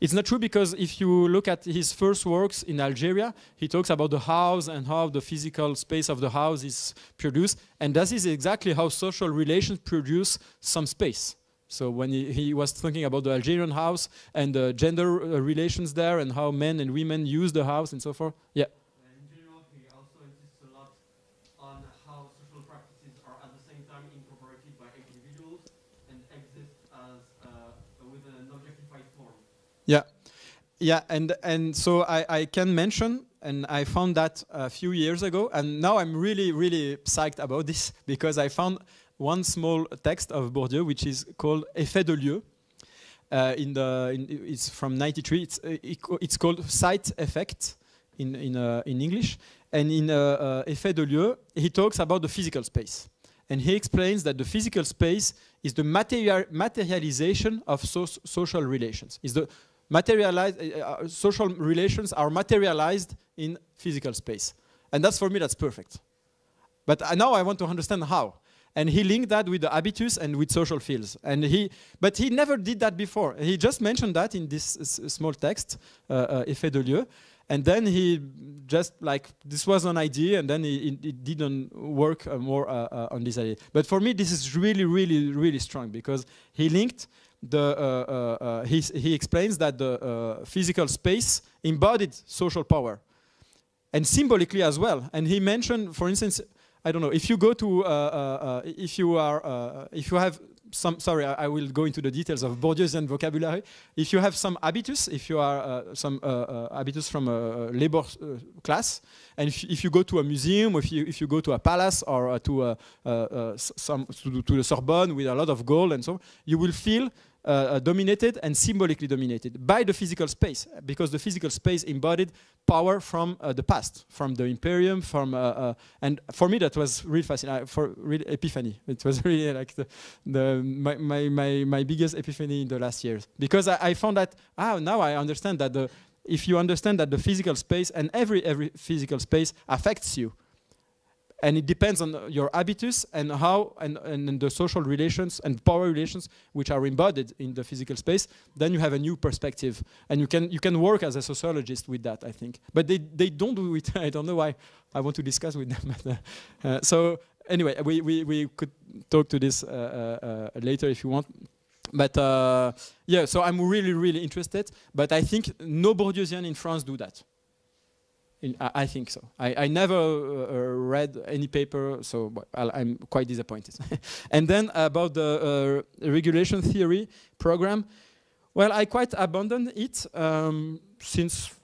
It's not true because if you look at his first works in Algeria, he talks about the house and how the physical space of the house is produced, and that is exactly how social relations produce some space. So when he, he was thinking about the Algerian house and the gender uh, relations there and how men and women use the house and so forth, yeah. Yeah, yeah, and and so I, I can mention, and I found that a few years ago, and now I'm really really psyched about this because I found one small text of Bourdieu which is called Effet de lieu. Uh, in the in, it's from '93. It's uh, it's called site effect in in uh, in English, and in uh, uh, Effet de lieu he talks about the physical space, and he explains that the physical space is the material materialization of so social relations. Is the materialized, uh, uh, social relations are materialized in physical space. And that's for me, that's perfect. But uh, now I want to understand how. And he linked that with the habitus and with social fields. And he, but he never did that before. He just mentioned that in this small text, uh, uh, effet de lieu. And then he just like, this was an idea, and then it didn't work uh, more uh, uh, on this idea. But for me, this is really, really, really strong because he linked the, uh, uh, uh, he, he explains that the physical space embodied social power and symbolically as well. And he mentioned, for instance, I don't know if you go to uh, uh, if you are uh, if you have some sorry I, I, will go into the details of Bourdieusian vocabulary. If you have some habitus, if you are some habitus from a labor class, and if, if, you go to a museum, if you if you go to a palace or to a, some to, to the Sorbonne with a lot of gold and so, on, you will feel uh, uh, dominated and symbolically dominated by the physical space, because the physical space embodied power from uh, the past, from the imperium, from uh, uh, and for me that was really fascinating. for real epiphany, it was really like the, the my, my, my my biggest epiphany in the last years, because I, I found that ah now I understand that the if you understand that the physical space and every every physical space affects you and it depends on your habitus and how and, and the social relations and power relations which are embodied in the physical space. Then you have a new perspective. And you can you can work as a sociologist with that i think. But they they don't do it. I don't know why i want to discuss with them. Uh, so anyway we, we we could talk to this uh, uh, uh later if you want. But uh, yeah so i'm really really interested. But i think no bourdieusian in france do that in, I, I, think so. I, I never uh, uh read any paper, so i am quite disappointed. and then about the uh, regulation theory program, well, I quite abandoned it um, since,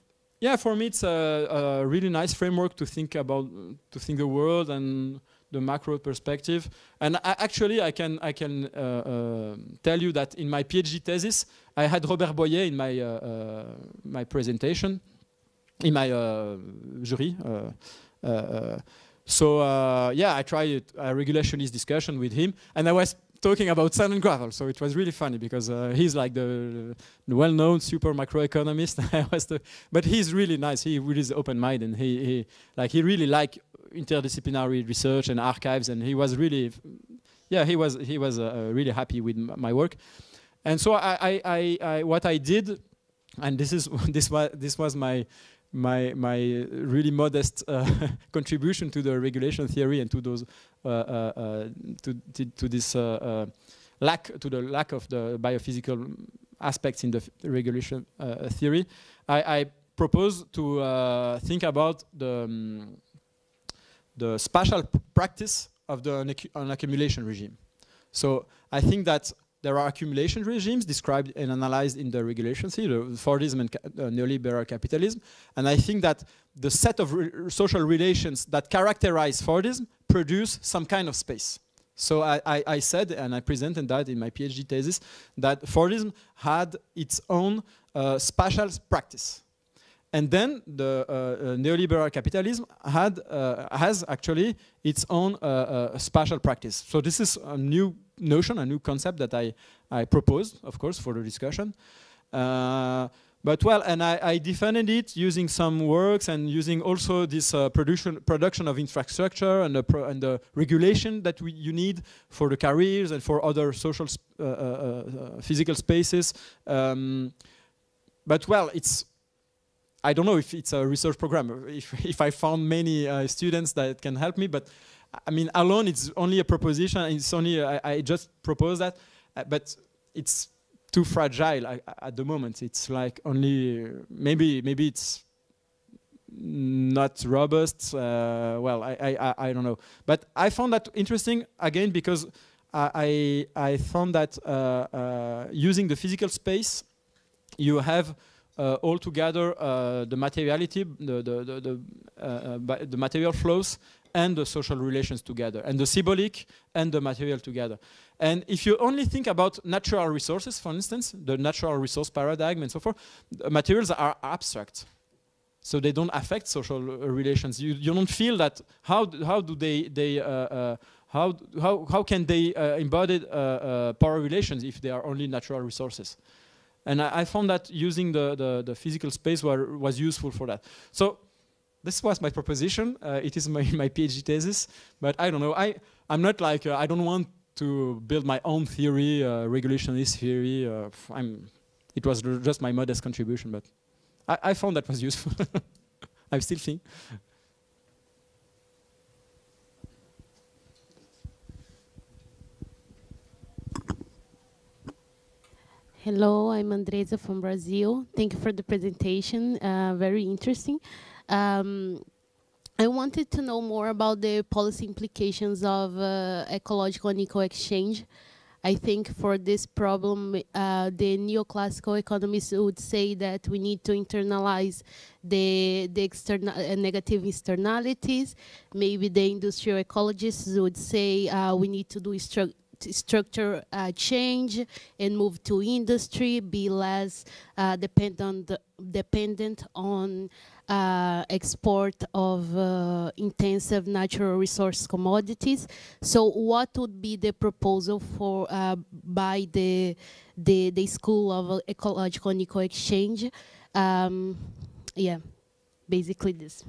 yeah, for me it's a, a, really nice framework to think about, to think the world and the macro perspective. And I, actually, I can I can uh, uh, tell you that in my PhD thesis, I had Robert Boyer in my uh, my presentation in my uh, jury. Uh, uh, so yeah, I tried a regulationist discussion with him, and I was talking about sand and gravel. So it was really funny because uh, he's like the, the well-known super macroeconomist. But he's really nice. He really is open-minded. He, he like he really like interdisciplinary research and archives, and he was really, yeah, he was he was uh, really happy with my work. And so I, I, I, I, what I did, and this is this was this was my my my really modest uh, contribution to the regulation theory and to those uh, uh, to, to, this lack to the lack of the biophysical aspects in the regulation theory, I, I, propose to think about the um, the spatial practice of the accumulation regime. So I think that there are accumulation regimes described and analyzed in the regulation theory, the Fordism and uh, neoliberal capitalism. And I think that the set of re social relations that characterize Fordism produce some kind of space. So I, I, I, said, and I presented that in my PhD thesis, that Fordism had its own uh, spatial practice. And then the uh, uh, neoliberal capitalism had, uh, has actually its own uh, uh, spatial practice. So this is a new notion, a new concept that I, I proposed, of course, for the discussion. But well, and I, I, defended it using some works and using also this uh, production production of infrastructure and the, and the regulation that we, you need for the careers and for other social uh, uh, uh, physical spaces. Um, but well, it's I don't know if it's a research program. If if I found many uh, students that can help me, but I mean alone it's only a proposition. It's only I, I just propose that, uh, but it's too fragile at the moment. It's like only maybe maybe it's not robust. Uh, well, I, I I don't know, but I found that interesting again because I I found that uh, uh, using the physical space, you have uh, altogether uh, the materiality, the the the, the, uh, the material flows and the social relations together, and the symbolic and the material together. And if you only think about natural resources, for instance, the natural resource paradigm and so forth, materials are abstract. So they don't affect social uh, relations. You, you don't feel that, how, how do they, they uh, uh, how, how, how can they uh, embody uh, uh, power relations if they are only natural resources? And I, I found that using the, the, the, physical space were, was useful for that. So this was my proposition. it is my, my PhD thesis, but I don't know. I, I'm not like, I don't want to build my own theory, uh, regulationist theory. Uh, I'm, it was just my modest contribution, but I, I found that was useful. I still think. Hello, I'm Andresa from Brazil. Thank you for the presentation, uh, very interesting. Um, I wanted to know more about the policy implications of uh, ecological unequal exchange. I think for this problem, uh, the neoclassical economists would say that we need to internalize the, the external, uh, negative externalities. Maybe the industrial ecologists would say uh, we need to do stru structure uh, change and move to industry, be less uh, dependent, dependent on uh, export of uh, intensive natural resource commodities. So what would be the proposal for uh, by the, the, the School of Ecological Unequal Exchange? Um, yeah, basically this.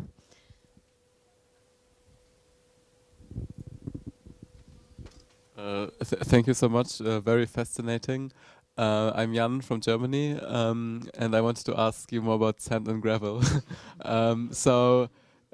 Uh, th thank you so much. Uh, very fascinating. Uh, I'm Jan from Germany, um, and I wanted to ask you more about sand and gravel. um, so,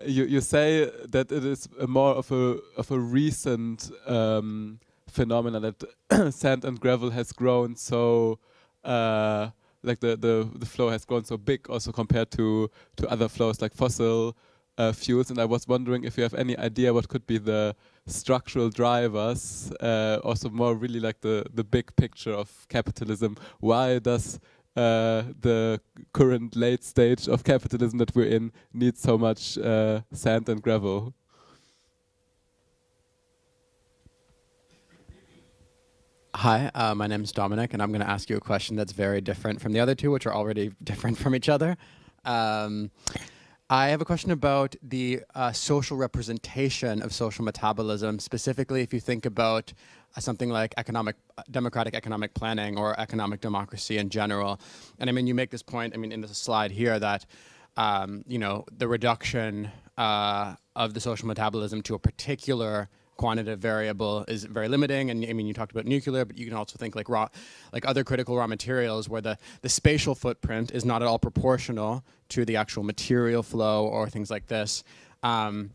you you say that it is more of a of a recent um, phenomenon that sand and gravel has grown so. Uh, like the, the the flow has grown so big also compared to to other flows like fossil uh, fuels and I was wondering if you have any idea what could be the structural drivers, uh, also more really like the, the big picture of capitalism. Why does uh, the current late stage of capitalism that we're in need so much uh, sand and gravel? Hi, uh, my name is Dominic, and I'm going to ask you a question that's very different from the other two, which are already different from each other. Um, I have a question about the uh, social representation of social metabolism. Specifically, if you think about uh, something like economic, democratic economic planning or economic democracy in general. And I mean, you make this point. I mean, in this slide here that um, you know the reduction uh, of the social metabolism to a particular quantitative variable is very limiting. And I mean, you talked about nuclear, but you can also think like raw, like other critical raw materials where the, the spatial footprint is not at all proportional to the actual material flow or things like this. Um,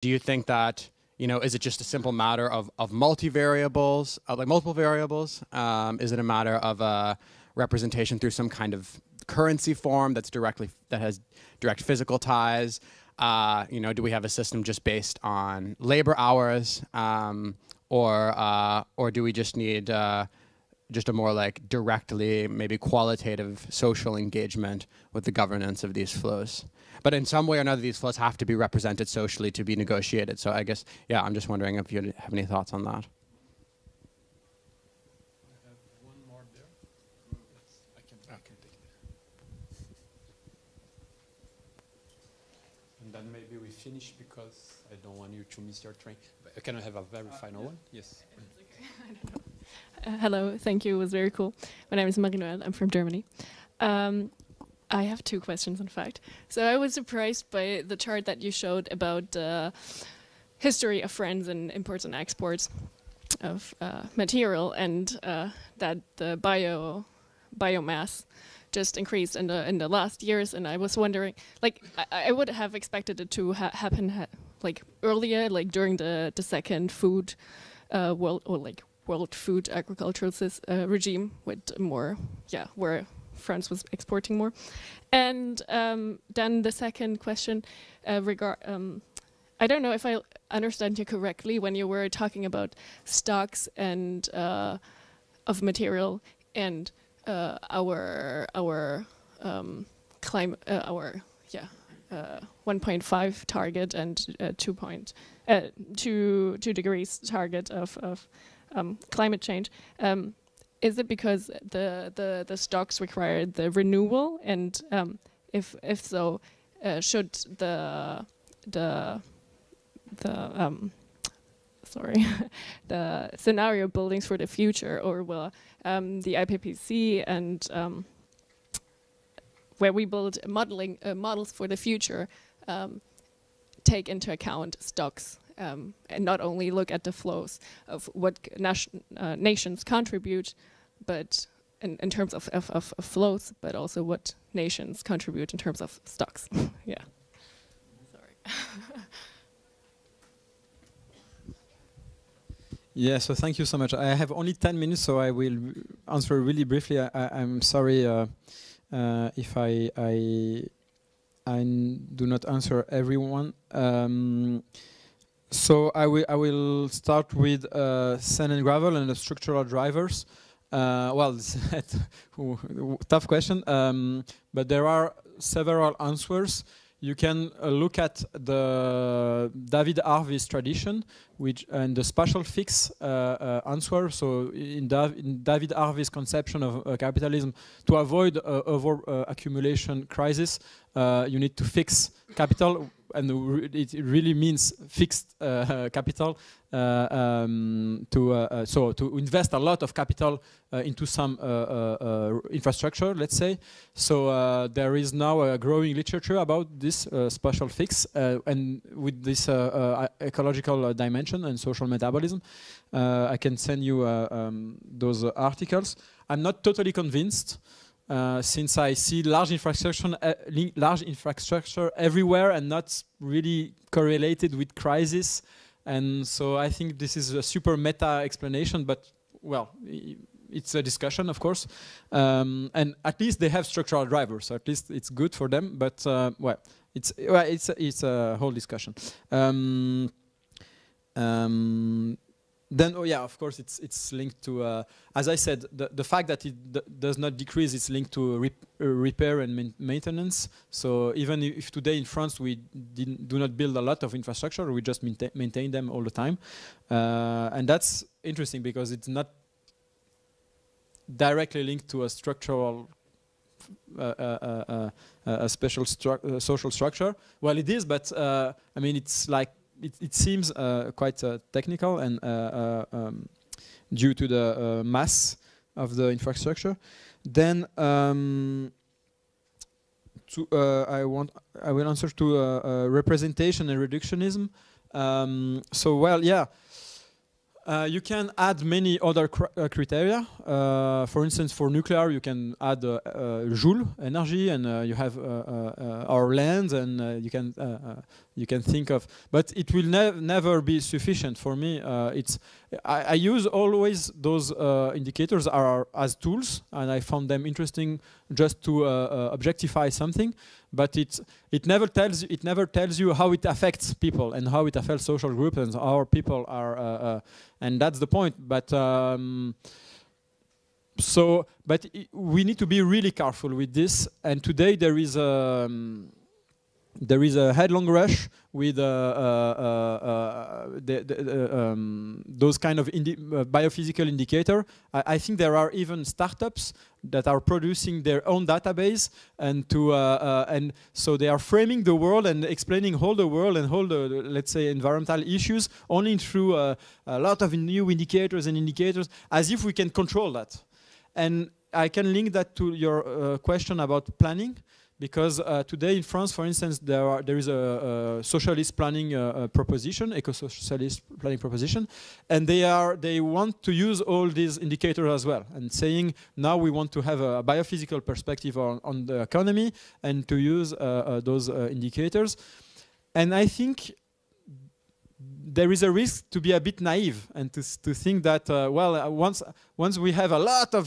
do you think that, you know, is it just a simple matter of, of multivariables, uh, like multiple variables? Um, is it a matter of a representation through some kind of currency form that's directly that has direct physical ties? Uh, you know, do we have a system just based on labor hours, um, or uh, or do we just need uh, just a more like directly, maybe qualitative social engagement with the governance of these flows? But in some way or another, these flows have to be represented socially to be negotiated. So I guess, yeah, I'm just wondering if you have any thoughts on that. And then maybe we finish because I don't want you to miss your train. But can I have a very uh, final yeah. one? Yes. Hello, thank you. It was very cool. My name is Marie-Noël. I'm from Germany. Um, I have two questions, in fact. So I was surprised by the chart that you showed about uh, history of France and imports and exports of uh, material, and uh, that the bio biomass just increased in the in the last years. And I was wondering, like, I, I would have expected it to ha happen ha like earlier, like during the the second food uh, world or like world food agricultural uh, regime with more, yeah, where France was exporting more. And um, then the second question uh, regard. Um, I don't know if I understand you correctly when you were talking about stocks and uh, of material and uh, our our um, climate uh, our yeah uh, 1.5 target and uh, 2 point two two degrees target of of um, climate change. Um, is it because the the the stocks require the renewal, and um, if if so, uh, should the the the um, sorry the scenario buildings for the future, or will um, the IPCC and um, where we build modeling uh, models for the future um, take into account stocks um, and not only look at the flows of what nation, uh, nations contribute, but in, in terms of, of, of, flows, but also what nations contribute in terms of stocks. yeah. Sorry. yeah, so thank you so much. I have only 10 minutes, so I will answer really briefly. I, am sorry uh, uh, if I, I, I do not answer everyone. Um, so I will I will start with uh, sand and gravel and the structural drivers. Uh, well, tough question, um, but there are several answers. You can uh, look at the David Harvey's tradition, which and the spatial fix uh, uh, answer. So in, in, David Harvey's conception of uh, capitalism, to avoid over accumulation crisis, you need to fix capital and it really means fixed uh, capital uh, um, to uh, uh so to invest a lot of capital uh, into some uh, infrastructure, let's say. So there is now a growing literature about this spatial fix, and with this ecological dimension and social metabolism, I can send you um, those articles. I'm not totally convinced. Uh, since I see large infrastructure, uh, large infrastructure everywhere and not really correlated with crisis. And so I think this is a super meta explanation, but well, it's a discussion, of course. Um, and at least they have structural drivers, so at least it's good for them. But uh, well, it's well, it's it's a whole discussion. Um, um, then oh yeah of course it's it's linked to uh, as I said the the fact that it does not decrease it's linked to rep uh, repair and maintenance. So even if today in France we do not build a lot of infrastructure we just maintain, maintain them all the time. Uh, and that's interesting because it's not directly linked to a structural uh, uh, uh a special stru social structure. Well it is but I mean it's like it, it seems uh, quite uh, technical and uh, um, due to the mass of the infrastructure. Then um, to, I want I will answer to representation and reductionism. Um, so well, yeah. Uh, you can add many other cr uh, criteria. Uh, for instance, for nuclear, you can add uh, uh, joule energy, and uh, you have our land, and you can you can think of. But it will ne never be sufficient for me. it's I, I, use always those indicators are as tools, and I found them interesting just to objectify something but it it never tells it never tells you how it affects people and how it affects social groups and how people are uh, uh, and that's the point but um, so but we need to be really careful with this and today there is a um, there is a headlong rush with uh, uh, uh, uh the, the, um, those kind of indi biophysical indicator. I, I, think there are even startups that are producing their own database, and to uh, uh, and so they are framing the world and explaining all the world and all the, the let's say environmental issues only through uh, a lot of new indicators and indicators, as if we can control that. And I can link that to your question about planning because uh, today in France, for instance, there, are, there is a, a socialist planning uh, proposition, eco-socialist planning proposition, and they are they want to use all these indicators as well, and saying now we want to have a biophysical perspective on, on the economy and to use uh, uh those uh, indicators, and I think there is a risk to be a bit naive and to, to think that, uh, well, uh, once, once we have a lot of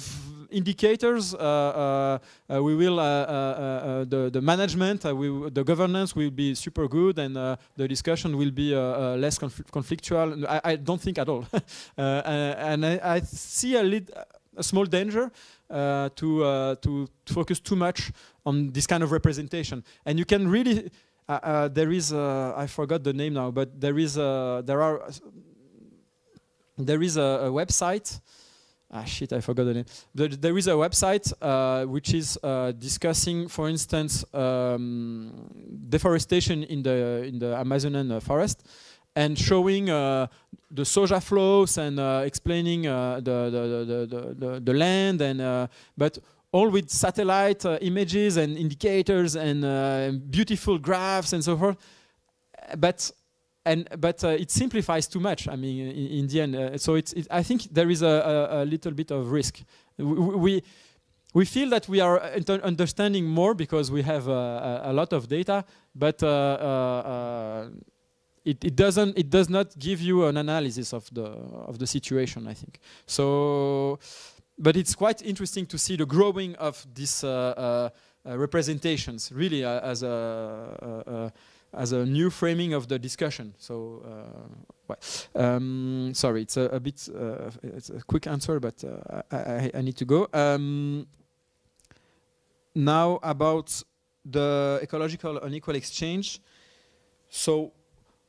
indicators, uh, uh, uh we will, uh, the, the management, we, the governance will be super good and the discussion will be less conf conflictual. I, I, don't think at all. and I, I, see a, lead, a small danger to, to focus too much on this kind of representation. And you can really uh, uh, there is I forgot the name now, but there is there are there is a, a website. Ah shit, I forgot the name. The, there is a website uh, which is uh, discussing, for instance, um, deforestation in the in the Amazonian forest, and showing uh, the soja flows and explaining the, the, the, the, the land and but all with satellite uh, images and indicators and uh, beautiful graphs and so forth. But and but uh, it simplifies too much. I mean, in, in the end, uh, so it's. It, I think there is a, a, a, little bit of risk. We, we feel that we are understanding more because we have uh, a, a, lot of data, but uh, it, it, doesn't. It does not give you an analysis of the of the situation. I think so but it's quite interesting to see the growing of these uh, uh, uh, representations, really as a as a new framing of the discussion. So, well, um, sorry, it's a, a bit it's a quick answer, but I, I, I, need to go. Um, now about the ecological unequal exchange. So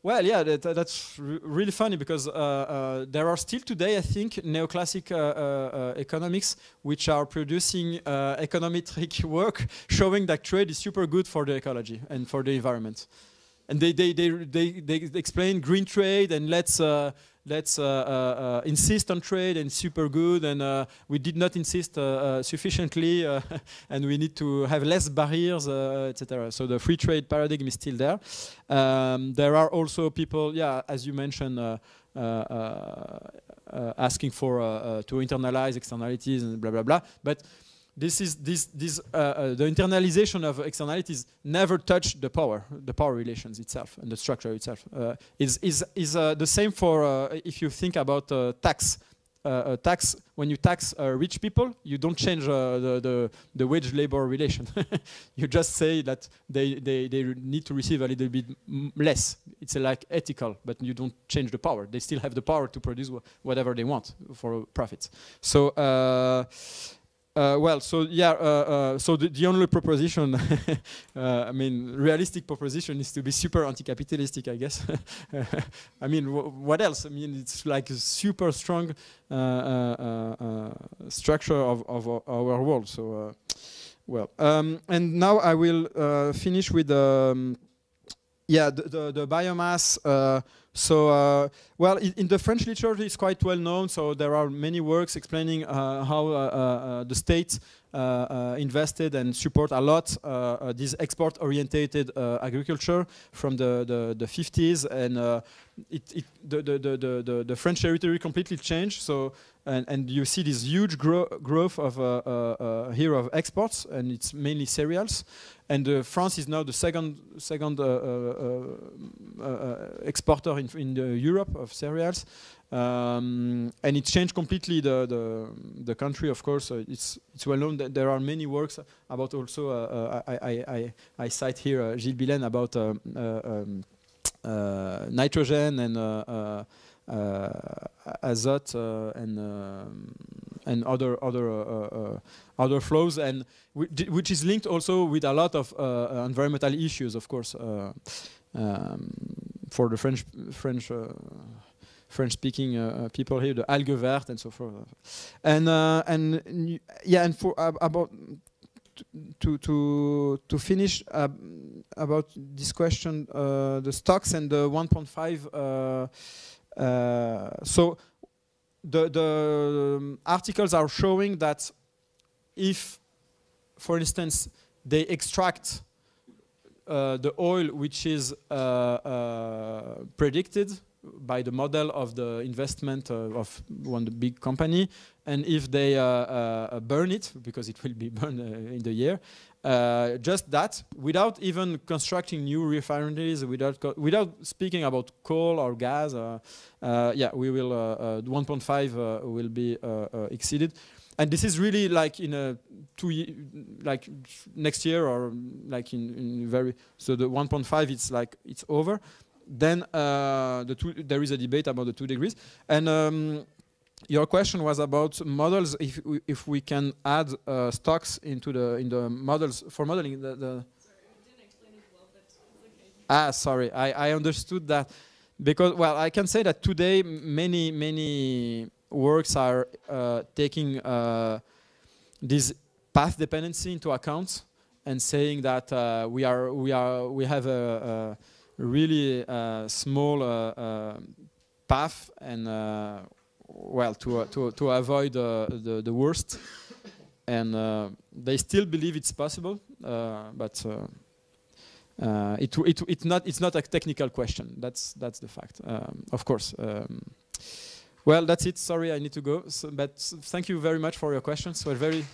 well, yeah, that, that's really funny because uh, uh, there are still today, I think, neoclassic uh, uh economics which are producing uh, econometric work showing that trade is super good for the ecology and for the environment. And they, they, they, they, they explain green trade and let's uh, let's uh, uh, uh, insist on trade and super good and uh, we did not insist uh, uh, sufficiently and we need to have less barriers etc so the free trade paradigm is still there. Um, there are also people yeah as you mentioned asking for to internalize externalities and blah blah blah. But this is this this uh, uh, the internalization of externalities never touch the power the power relations itself and the structure itself. Uh, is is is uh, the same for uh, if you think about uh, tax. Tax when you tax rich people you don't change the, the, the wage labor relation. You just say that they, they they need to receive a little bit less. It's like ethical but you don't change the power. They still have the power to produce wh whatever they want for profits. So uh, well, so yeah, uh, uh, so the, the, only proposition, uh, I mean, realistic proposition is to be super anti-capitalistic, I guess. I mean, what else? I mean, it's like a super strong uh, uh, structure of, of, our world. So, well, um, and now I will finish with, um, yeah, the, the, the biomass so, uh, well, in, in, the French literature, it's quite well known. So there are many works explaining uh, how uh, uh the state uh, uh, invested and support a lot this export-orientated agriculture from the, the, the 50s, and it, it, the, the, the, the, the French territory completely changed. So and, and you see this huge gro growth of uh, uh, here of exports, and it's mainly cereals. And uh, France is now the second second exporter in, in Europe of cereals. Um, and it changed completely the, the, the country. Of course, uh, it's it's well known that there are many works about also. Uh, I, I, I, I cite here uh, Gilles Billen about um, nitrogen and uh, azote uh, and um, and other other uh, other flows, and which is linked also with a lot of environmental issues, of course, um, for the French French. French-speaking uh, people here, the algue verte and so forth, and uh, and yeah, and for uh, about to to to finish about this question, the stocks and the 1.5 uh, so the, the um, articles are showing that if, for instance, they extract uh, the oil which is uh, uh, predicted by the model of the investment uh, of one big company, and if they uh, burn it, because it will be burned in the year, uh, just that, without even constructing new refineries, without without speaking about coal or gas. Uh, uh, yeah, we will uh, uh, 1.5 uh, will be exceeded, and this is really like in a two like next year or like in, in very so the 1.5 it's like it's over. Then the two, there is a debate about the two degrees and. Um, your question was about models. If we, if we can add uh, stocks into the in the models for modeling the. the Ah, sorry, I, I understood that because well, I can say that today many many works are uh, taking uh, this path dependency into account and saying that uh, we are we are we have a, a really uh, small uh, path and well to uh, to to avoid uh, the the worst, and uh, they still believe it's possible, but. Uh, it, it, it's not it's not a technical question. That's that's the fact. Um, of course. Um, well, that's it. Sorry, I need to go. So, but thank you very much for your questions. We're very